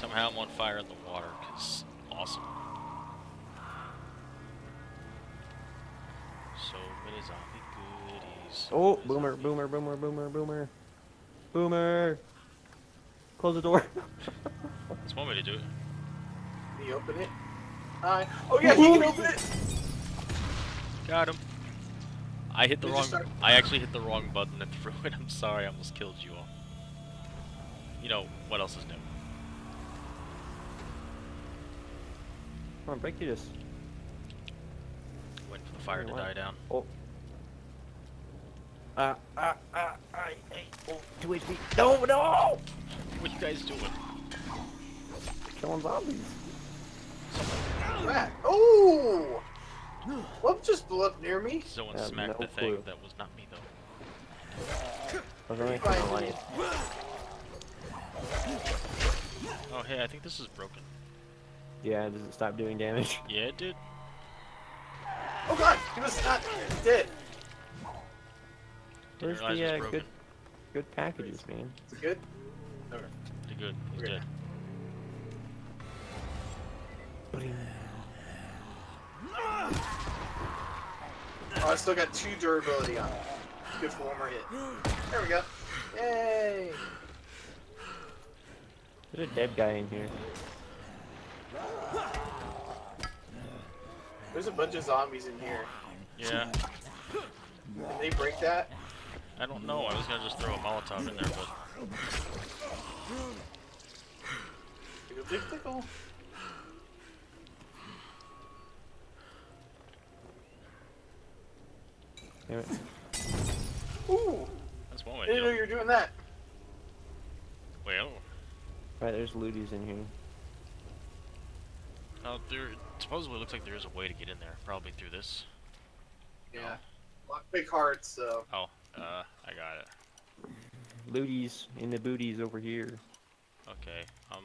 Somehow I'm on fire in the water, cause awesome. Zombie goodies. Oh, boomer, zombie. boomer, boomer, boomer, boomer. Boomer! Close the door. That's one way to do it. Can you open it? Hi. Oh yeah, he can open it. Got him. I hit the Did wrong. start- I actually hit the wrong button and threw it. I'm sorry. I almost killed you all. You know what else is new? Come on, break through this. Waiting for the fire to What? die down. Oh. Ah, ah, ah, ah, hey, oh, 2 HP. No, no! What you guys doing? Killing zombies. Rat. Oh! What just blew up near me? Someone I have smacked no the thing. clue. That was not me though. I was only Fine. for my. Oh hey, I think this is broken. Yeah, does it stop doing damage? Yeah, it did. Oh god, he was not dead. Didn't Where's the it was uh, broken. good, good packages, man? Is it good? Pretty good. He's Okay. dead. Oh, I still got two durability on. it. Good for one more hit. There we go. Yay! There's a dead guy in here. There's a bunch of zombies in here. Yeah. Can they break that? I don't know. I was gonna just throw a Molotov in there, but Tickle, tickle, tickle. Damn it. Ooh! that's one way I didn't know you were doing that. Well, Right, there's looties in here. uh, there supposedly looks like there is a way to get in there. Probably through this. Yeah. Lock big hearts, so. Oh, uh, I got it. Looties in the booties over here. Okay, I'm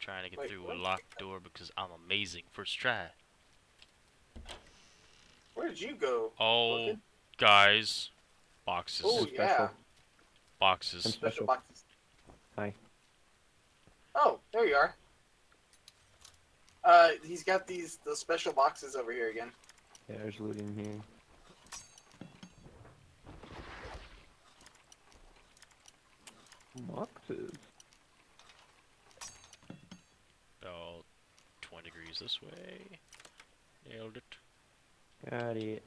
trying to get Wait, through what? a locked door because I'm amazing. First try. Where did you go? Oh, Looking? guys, boxes, Oh, Some yeah. special. boxes. Some Special special. boxes. Hi. Oh, there you are. Uh, he's got these those special boxes over here again. Yeah, there's loot in here. Boxes. About 20 degrees this way. Nailed it. Got it.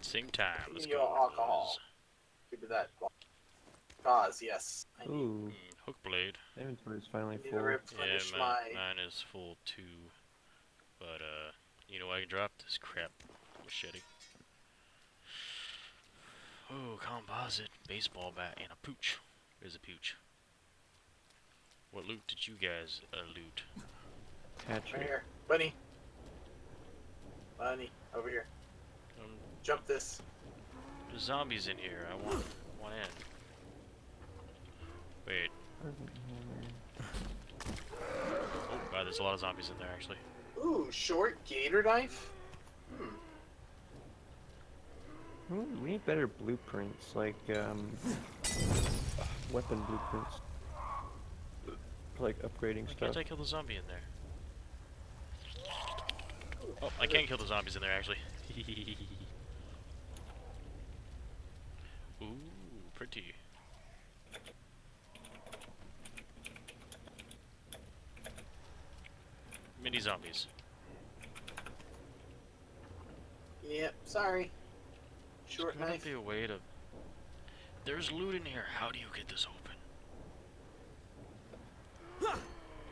Same time. Let's Yo, go. alcohol. boys. Give me that. Cause yes. I need Ooh, Mm, hook blade. inventory's finally need to full. Yeah, replenish mine, my. mine is full too. But uh, you know what I can drop this crap machete. Oh, composite baseball bat and a pooch. There's a pooch. What loot did you guys uh, loot? Right here, bunny. Bunny, over here. Um, Jump this. there's zombies in here. I want one in. Wait. Oh, wow, there's a lot of zombies in there actually. Ooh, short gator knife. Hmm. Ooh, we need better blueprints, like um, weapon blueprints. Like upgrading Why stuff. can't I kill the zombie in there? Oh, I can't kill the zombies in there actually. Ooh, pretty. Mini zombies. Yep. Sorry. Short There's knife. be a way to. There's loot in here. How do you get this open?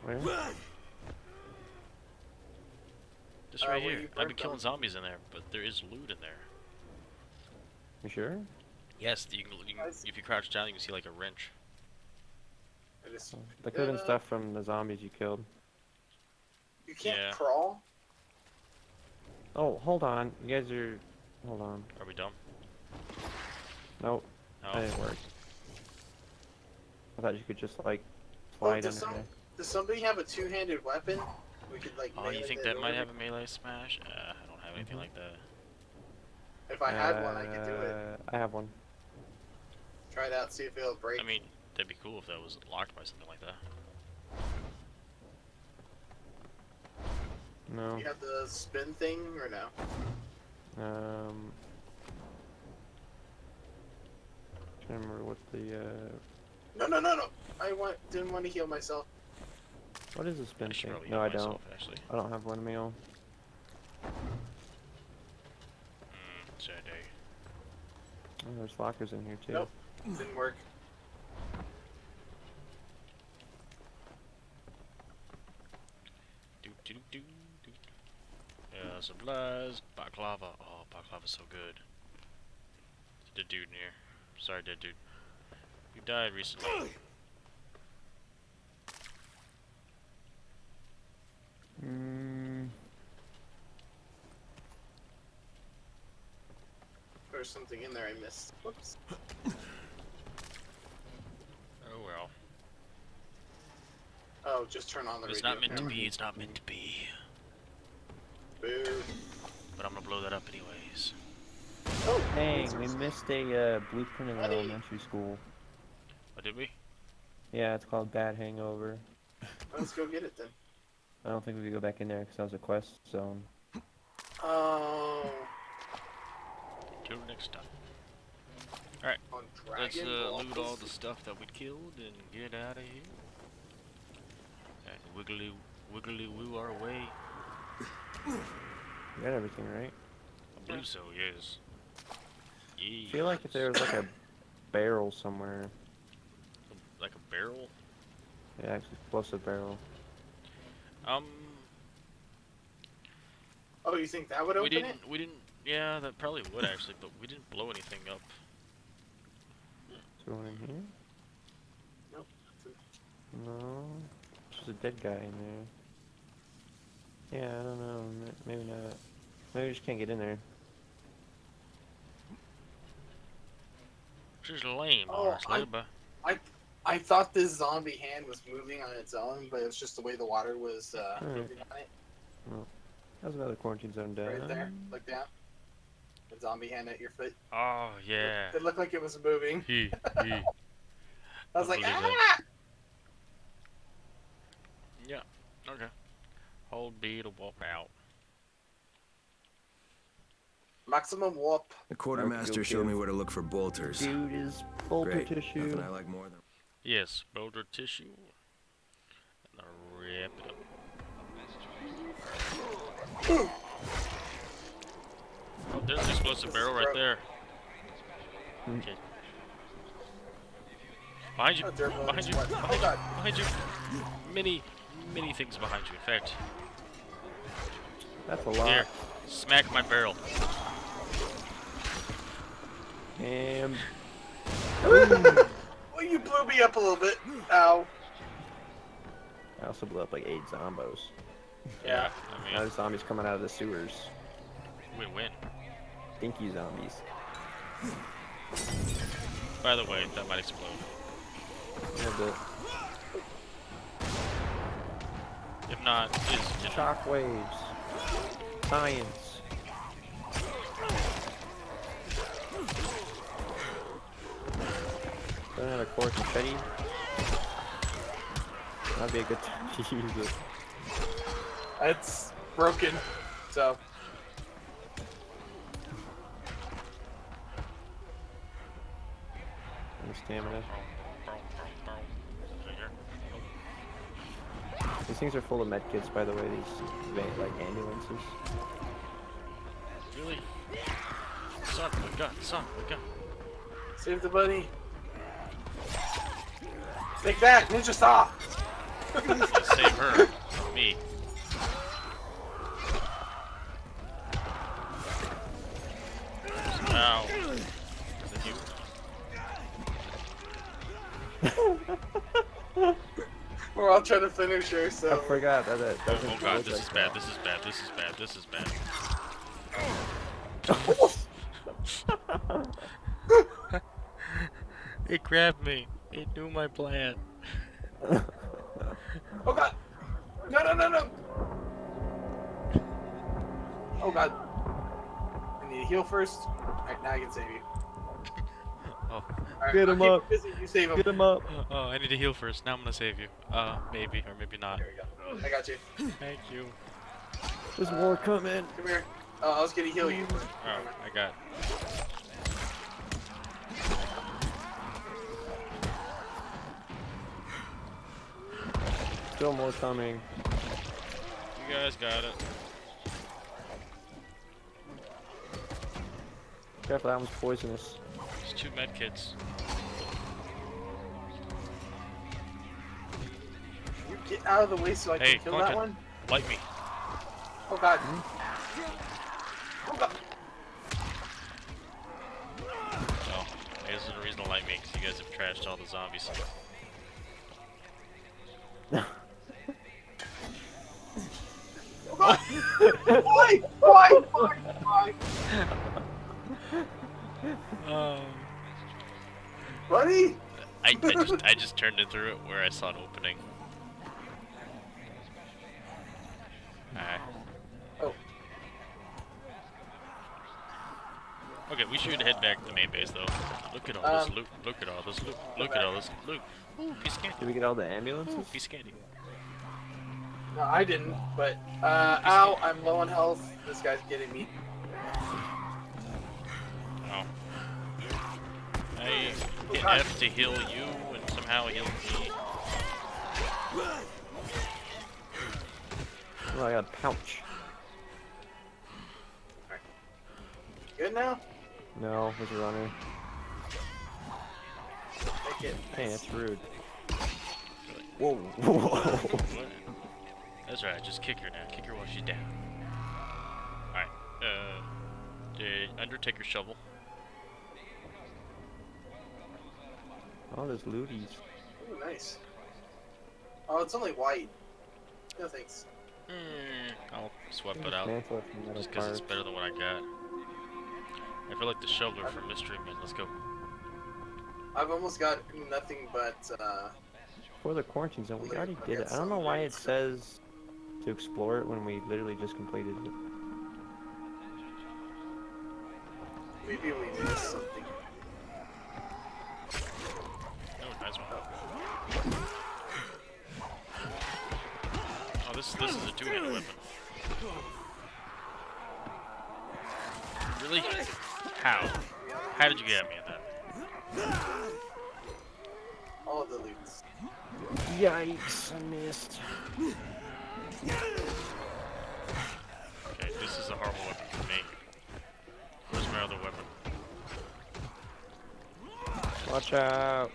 Where? This Uh, right where here. I've been killing them. zombies in there, but there is loot in there. You sure? Yes, you can, you can, if you crouch down, you can see like a wrench. I just- That could have Uh, stuff from the zombies you killed. You can't Yeah. crawl. Oh, hold on. You guys are. Hold on. Are we dumb? Nope, No. that didn't work. I thought you could just like Oh, slide does, under some, there. does somebody have a two-handed weapon? We could like. Oh, you think that might have a melee smash? Uh, I don't have anything like that. If I had one, I could do it. Uh, I have one. Try it out, see if it'll break. I mean, that'd be cool if that was locked by something like that. No. You have the spin thing or no? Um. Trying to remember what the uh. No, no, no, no. I want didn't want to heal myself. What is the spin thing? probably No, I myself, don't. Actually. I don't have one meal. Mm, sad day. Oh, there's lockers in here too. Nope. Didn't work. Do do do do. Yeah, supplies. Baklava. Oh, baklava's so good. The dude in here. Sorry, dead dude. You died recently. Mm, There's something in there I missed. Whoops. Oh well. Oh, just turn on the It's radio. not meant to be. It's not meant to be. Boo. But I'm gonna blow that up anyways. Oh, dang, we missed a uh, blueprint in Buddy. elementary school. What did we? Yeah, it's called Bad Hangover. Let's go get it then. I don't think we could go back in there because that was a quest zone. Oh. Till next time. Alright, Let's uh, loot all the stuff that we killed and get out of here. And wiggly, wiggly woo our way. You got everything right. I believe so, yes. Yeah. I feel like if there was like a barrel somewhere. like a barrel. Yeah, actually, plus a barrel. Um, Oh, you think that would open we open didn't. it? We didn't. Yeah, that probably would actually, but we didn't blow anything up. Is there one in here? Nope. No. There's a dead guy in there. Yeah, I don't know. Maybe not. Maybe we just can't get in there. Which is lame, Oh, honestly, I- but I thought this zombie hand was moving on its own, but it's just the way the water was uh, Alright. moving on it. How's another quarantine zone down? Right there. Look down. The zombie hand at your foot. oh yeah. It looked like it was moving. He, he. I was I like, believe ah! Yeah. Okay. Hold B to walk out. Maximum warp. The quartermaster showed me where to look for bolters. Dude is bolter Great. tissue. Nothing I like more than Yes, bolter tissue. And I'll wrap it up. Oh, there's an explosive barrel right there. Okay. Behind you, Oh, there was behind you, behind Oh, you, God. behind you. Many, many things behind you. In fact, That's a lot. here, smack my barrel. And Oh, you blew me up a little bit. Ow. I also blew up like eight zombos. Yeah, Now I mean, there's zombies coming out of the sewers. win-win. Stinky zombies. By the way, that might explode. Yeah, the If not, is you know, shockwaves. Science. Don't have a core. That'd be a good time to use it. It's broken. So. And stamina. These things are full of medkits, by the way. These like ambulances. Really? Son, my gun, son, my gun. Save the buddy. Take that, Ninja Saw! You save her, me. Ow. Is it you? We're all trying to finish her, I forgot that that Oh, doesn't oh god, this like is bad, this is bad, this is bad, this is bad. it grabbed me. It knew my plan. Oh god! No, no, no, no! Oh god. I need to heal first. Alright, now I can save you. Oh, Alright, Get him up. you Busy, you save him. Get him up. oh, I need to heal first. Now I'm gonna save you. Uh, maybe or maybe not. There we go. I got you. Thank you. There's more coming. Come here. Oh, I was gonna heal you. Oh, I got. Still more coming. You guys got it. Careful, that one's poisonous. There's two medkits. You get out of the way so I can Hey, kill that one. Light me. Oh god. Hmm? Oh god. Oh, there's a reason to light me because you guys have trashed all the zombies. Why? Why? Why? Why? Um, Buddy? I, I just I just turned it through it where I saw an opening. Alright. Oh. Okay, we should head back to the main base though. Look at all this Um, loot. Look at all this loot. Look at all this loot. Ooh, piece of Did we get all the Ooh, ambulances? piece of candy. No, I didn't, but, uh, ow, I'm low on health. This guy's getting me. Oh. I hit F to heal you and somehow heal me. Oh, I got a pouch. Good now? No, there's a runner. Take it. Hey, that's rude. Whoa. Whoa. What? That's right, just kick her now. Kick her while she's down. Alright, uh. The Undertaker shovel. oh, there's looties. Ooh, nice. Oh, it's only white. No thanks. Hmm, I'll swap it out. mantle it from metal Just because it's better than what I got. I feel like the shoveler from Mystery Men. Let's go. I've almost got nothing but, uh, For the quarantine zone, we already did it. I don't know why it says to explore it when we literally just completed it. maybe we missed something. Oh, nice one. Oh, this this is a two-handed weapon. Really? How? How did you get me at that? All of the loots. Yikes, I missed. Okay, this is a horrible weapon for me. Where's my other weapon? Watch out.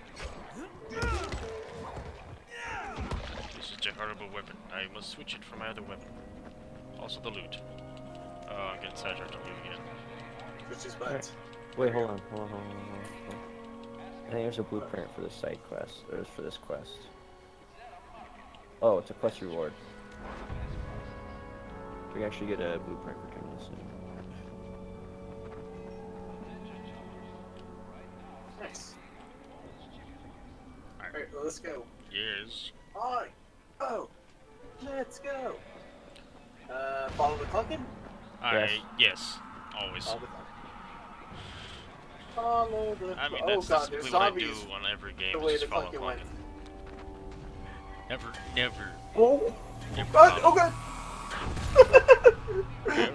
This is a horrible weapon. I must switch it for my other weapon. Also the loot. Oh, I'm getting sidetracked on loot again. Which is but. Wait, hold on. Hold on, hold on, hold on, hold on. I think there's a blueprint for this side quest. Or for this quest. Oh, it's a quest reward. We actually get a blueprint for doing this. Nice. Alright. Alright, well, let's go. Yes. Alright. Oh. Let's go. Uh, follow the clunkin? I yes. Always. Follow the clunkin. Follow the I mean, oh that's god, there's basically what I do on every game. the is way just the follow Clunkin Never, never, Oh, never. God, oh god!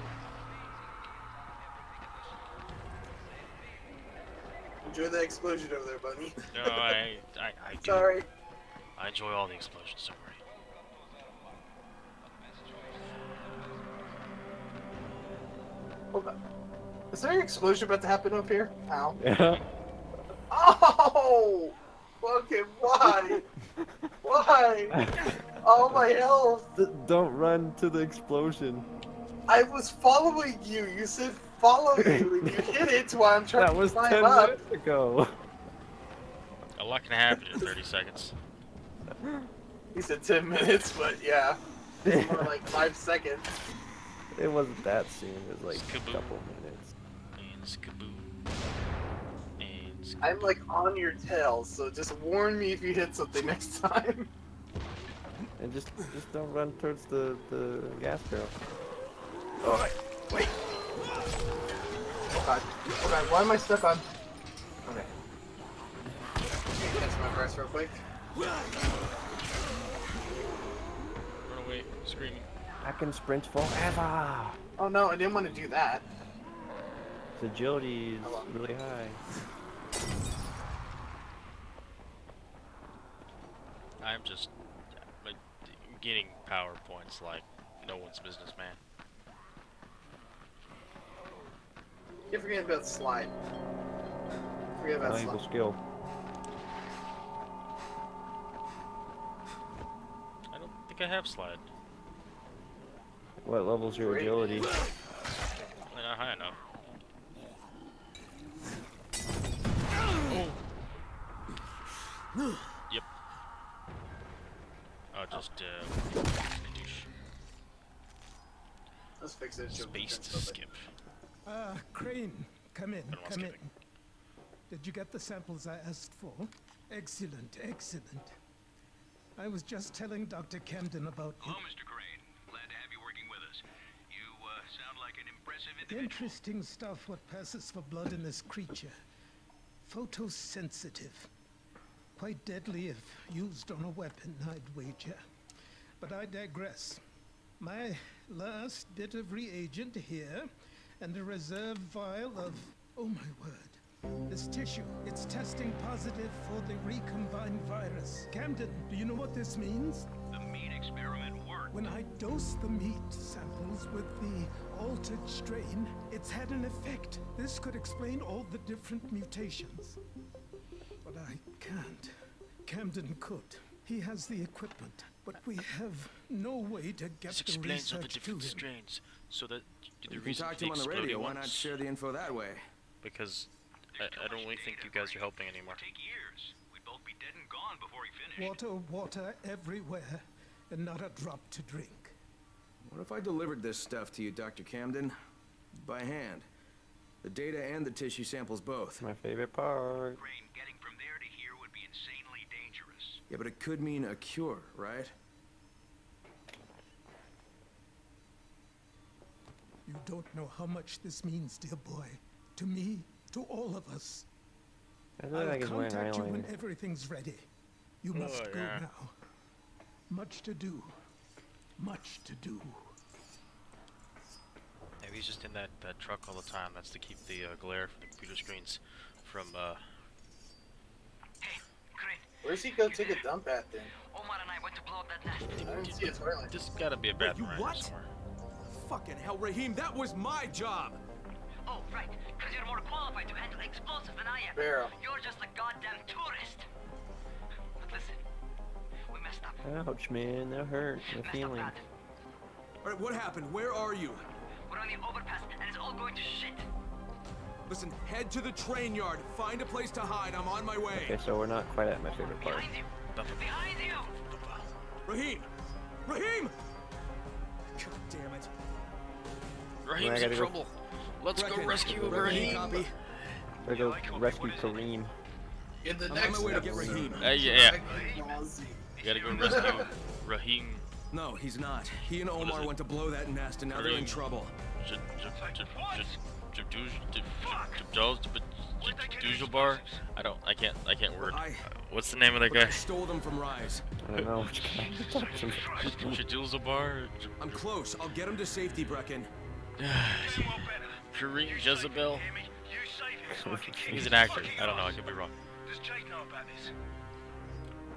Enjoy the explosion over there, bunny. No, I, I, I do. Sorry. I enjoy all the explosions. Don't worry. Oh god. Is there an explosion about to happen up here? Ow. Yeah. Oh! Fucking why? why? Oh my health! Don't run to the explosion. I was following you. You said follow you, and you hit it while I'm trying That to was climb 10 up. minutes ago. A lot can happen in 30 seconds. He said 10 minutes, but yeah. It's more like 5 seconds. it wasn't that soon. It was like Skaboo. a couple minutes. And skaboom. And skaboom. I'm like on your tail, so just warn me if you hit something next time. And just just don't run towards the, the gas barrel. Oh, wait. Oh god. Oh god, why am I stuck on? Okay. Catch my breath real quick. Run away, screaming. I can sprint forever. Oh no, I didn't want to do that. His agility is Hello. really high. I'm just like, getting PowerPoints like no one's business, man. You forget about slide. Forget about Valuable slide. skill. I don't think I have slide. What level's your Great. agility? Probably not high enough. Oh. Yep. I'll just uh, douche. Let's fix it. Joe. space to Something. skip. Uh, Crane, come in, Don't want come in. skipping. The samples I asked for? Excellent, excellent. I was just telling Dr. Camden about Hello, Mr. Crane. Glad to have you working with us. You uh, sound like an impressive individual. interesting stuff what passes for blood in this creature. Photosensitive. Quite deadly if used on a weapon, I'd wager. But I digress. My last bit of reagent here, and a reserve vial of. Oh my word. This tissue, it's testing positive for the recombined virus. Camden, do you know what this means? The meat experiment worked. When I dose the meat samples with the altered strain, it's had an effect. This could explain all the different mutations. But I can't. Camden could. He has the equipment, but we have no way to get This the explains all the research to different him. strains, so that the You can reason talk to him on the exploding radio. Why not share the info that way? Because I, I don't really think you guys are helping anymore. Take years. We'd both be dead and gone before he finished. Water, water everywhere, and not a drop to drink. What if I delivered this stuff to you, Dr. Camden? By hand. The data and the tissue samples both. My favorite part. Crane, getting from there to here would be insanely dangerous. Yeah, but it could mean a cure, right? You don't know how much this means, dear boy. To me, to all of us. I I'll like contact you when everything's ready. You must Oh, go yeah. now. Much to do. Much to do. Maybe he's just in that, that truck all the time. That's to keep the uh, glare from the computer screens from uh, Hey, Crane. Where's he go take a dump at then? Omar and I went to blow up that nest. I didn't see a toilet. There's gotta be a bathroom around here what? somewhere. Fucking hell, Rahim, that was my job! Oh, right. Because you're more qualified to handle explosives than I am. Barrel. You're just a goddamn tourist. But listen, we messed up. Ouch, man. That hurt. The feeling. Alright, what happened? Where are you? We're on the overpass, and it's all going to shit. Listen, head to the train yard. Find a place to hide. I'm on my way. Okay, so we're not quite at my favorite part. Behind you. Behind you. Rahim! Rahim! God damn it. Rahim's I in gotta go- trouble. Let's go Brecken, rescue Brecken, Rahim. copy. Gotta go rescue Kareem. In the I'm next way to get episode, Rahim. Uh, yeah, Dragon Ball Z. You gotta go rescue Rahim. No, he's not. He and Omar went to blow that nest, and now they're in trouble. Dujalbar? I don't. I can't. I can't word. Uh, What's the name of that Look, I guy? stole them from Rise. I don't know which guy to talk I'm close. I'll get him to safety, Brecken. Kareem Jezebel? You save him so I can kill He's an actor. I don't know. I could be wrong. Does Jade know about this?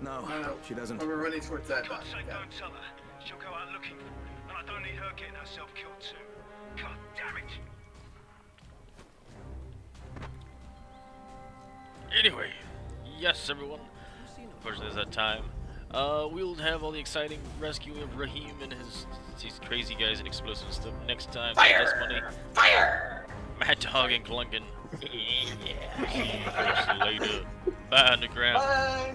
No, No, no. she doesn't. We're running towards that. God's sake, Yeah. don't tell her. She'll go out looking for him, and I don't need her getting herself killed too. God damn it! Anyway, yes, everyone. Unfortunately, it's that time. Uh, we'll have all the exciting rescuing of Rahim and his these crazy guys and explosive stuff next time. Fire! Money. Fire! Mad Dog and Glunkin. See you later. Bye, underground. Bye.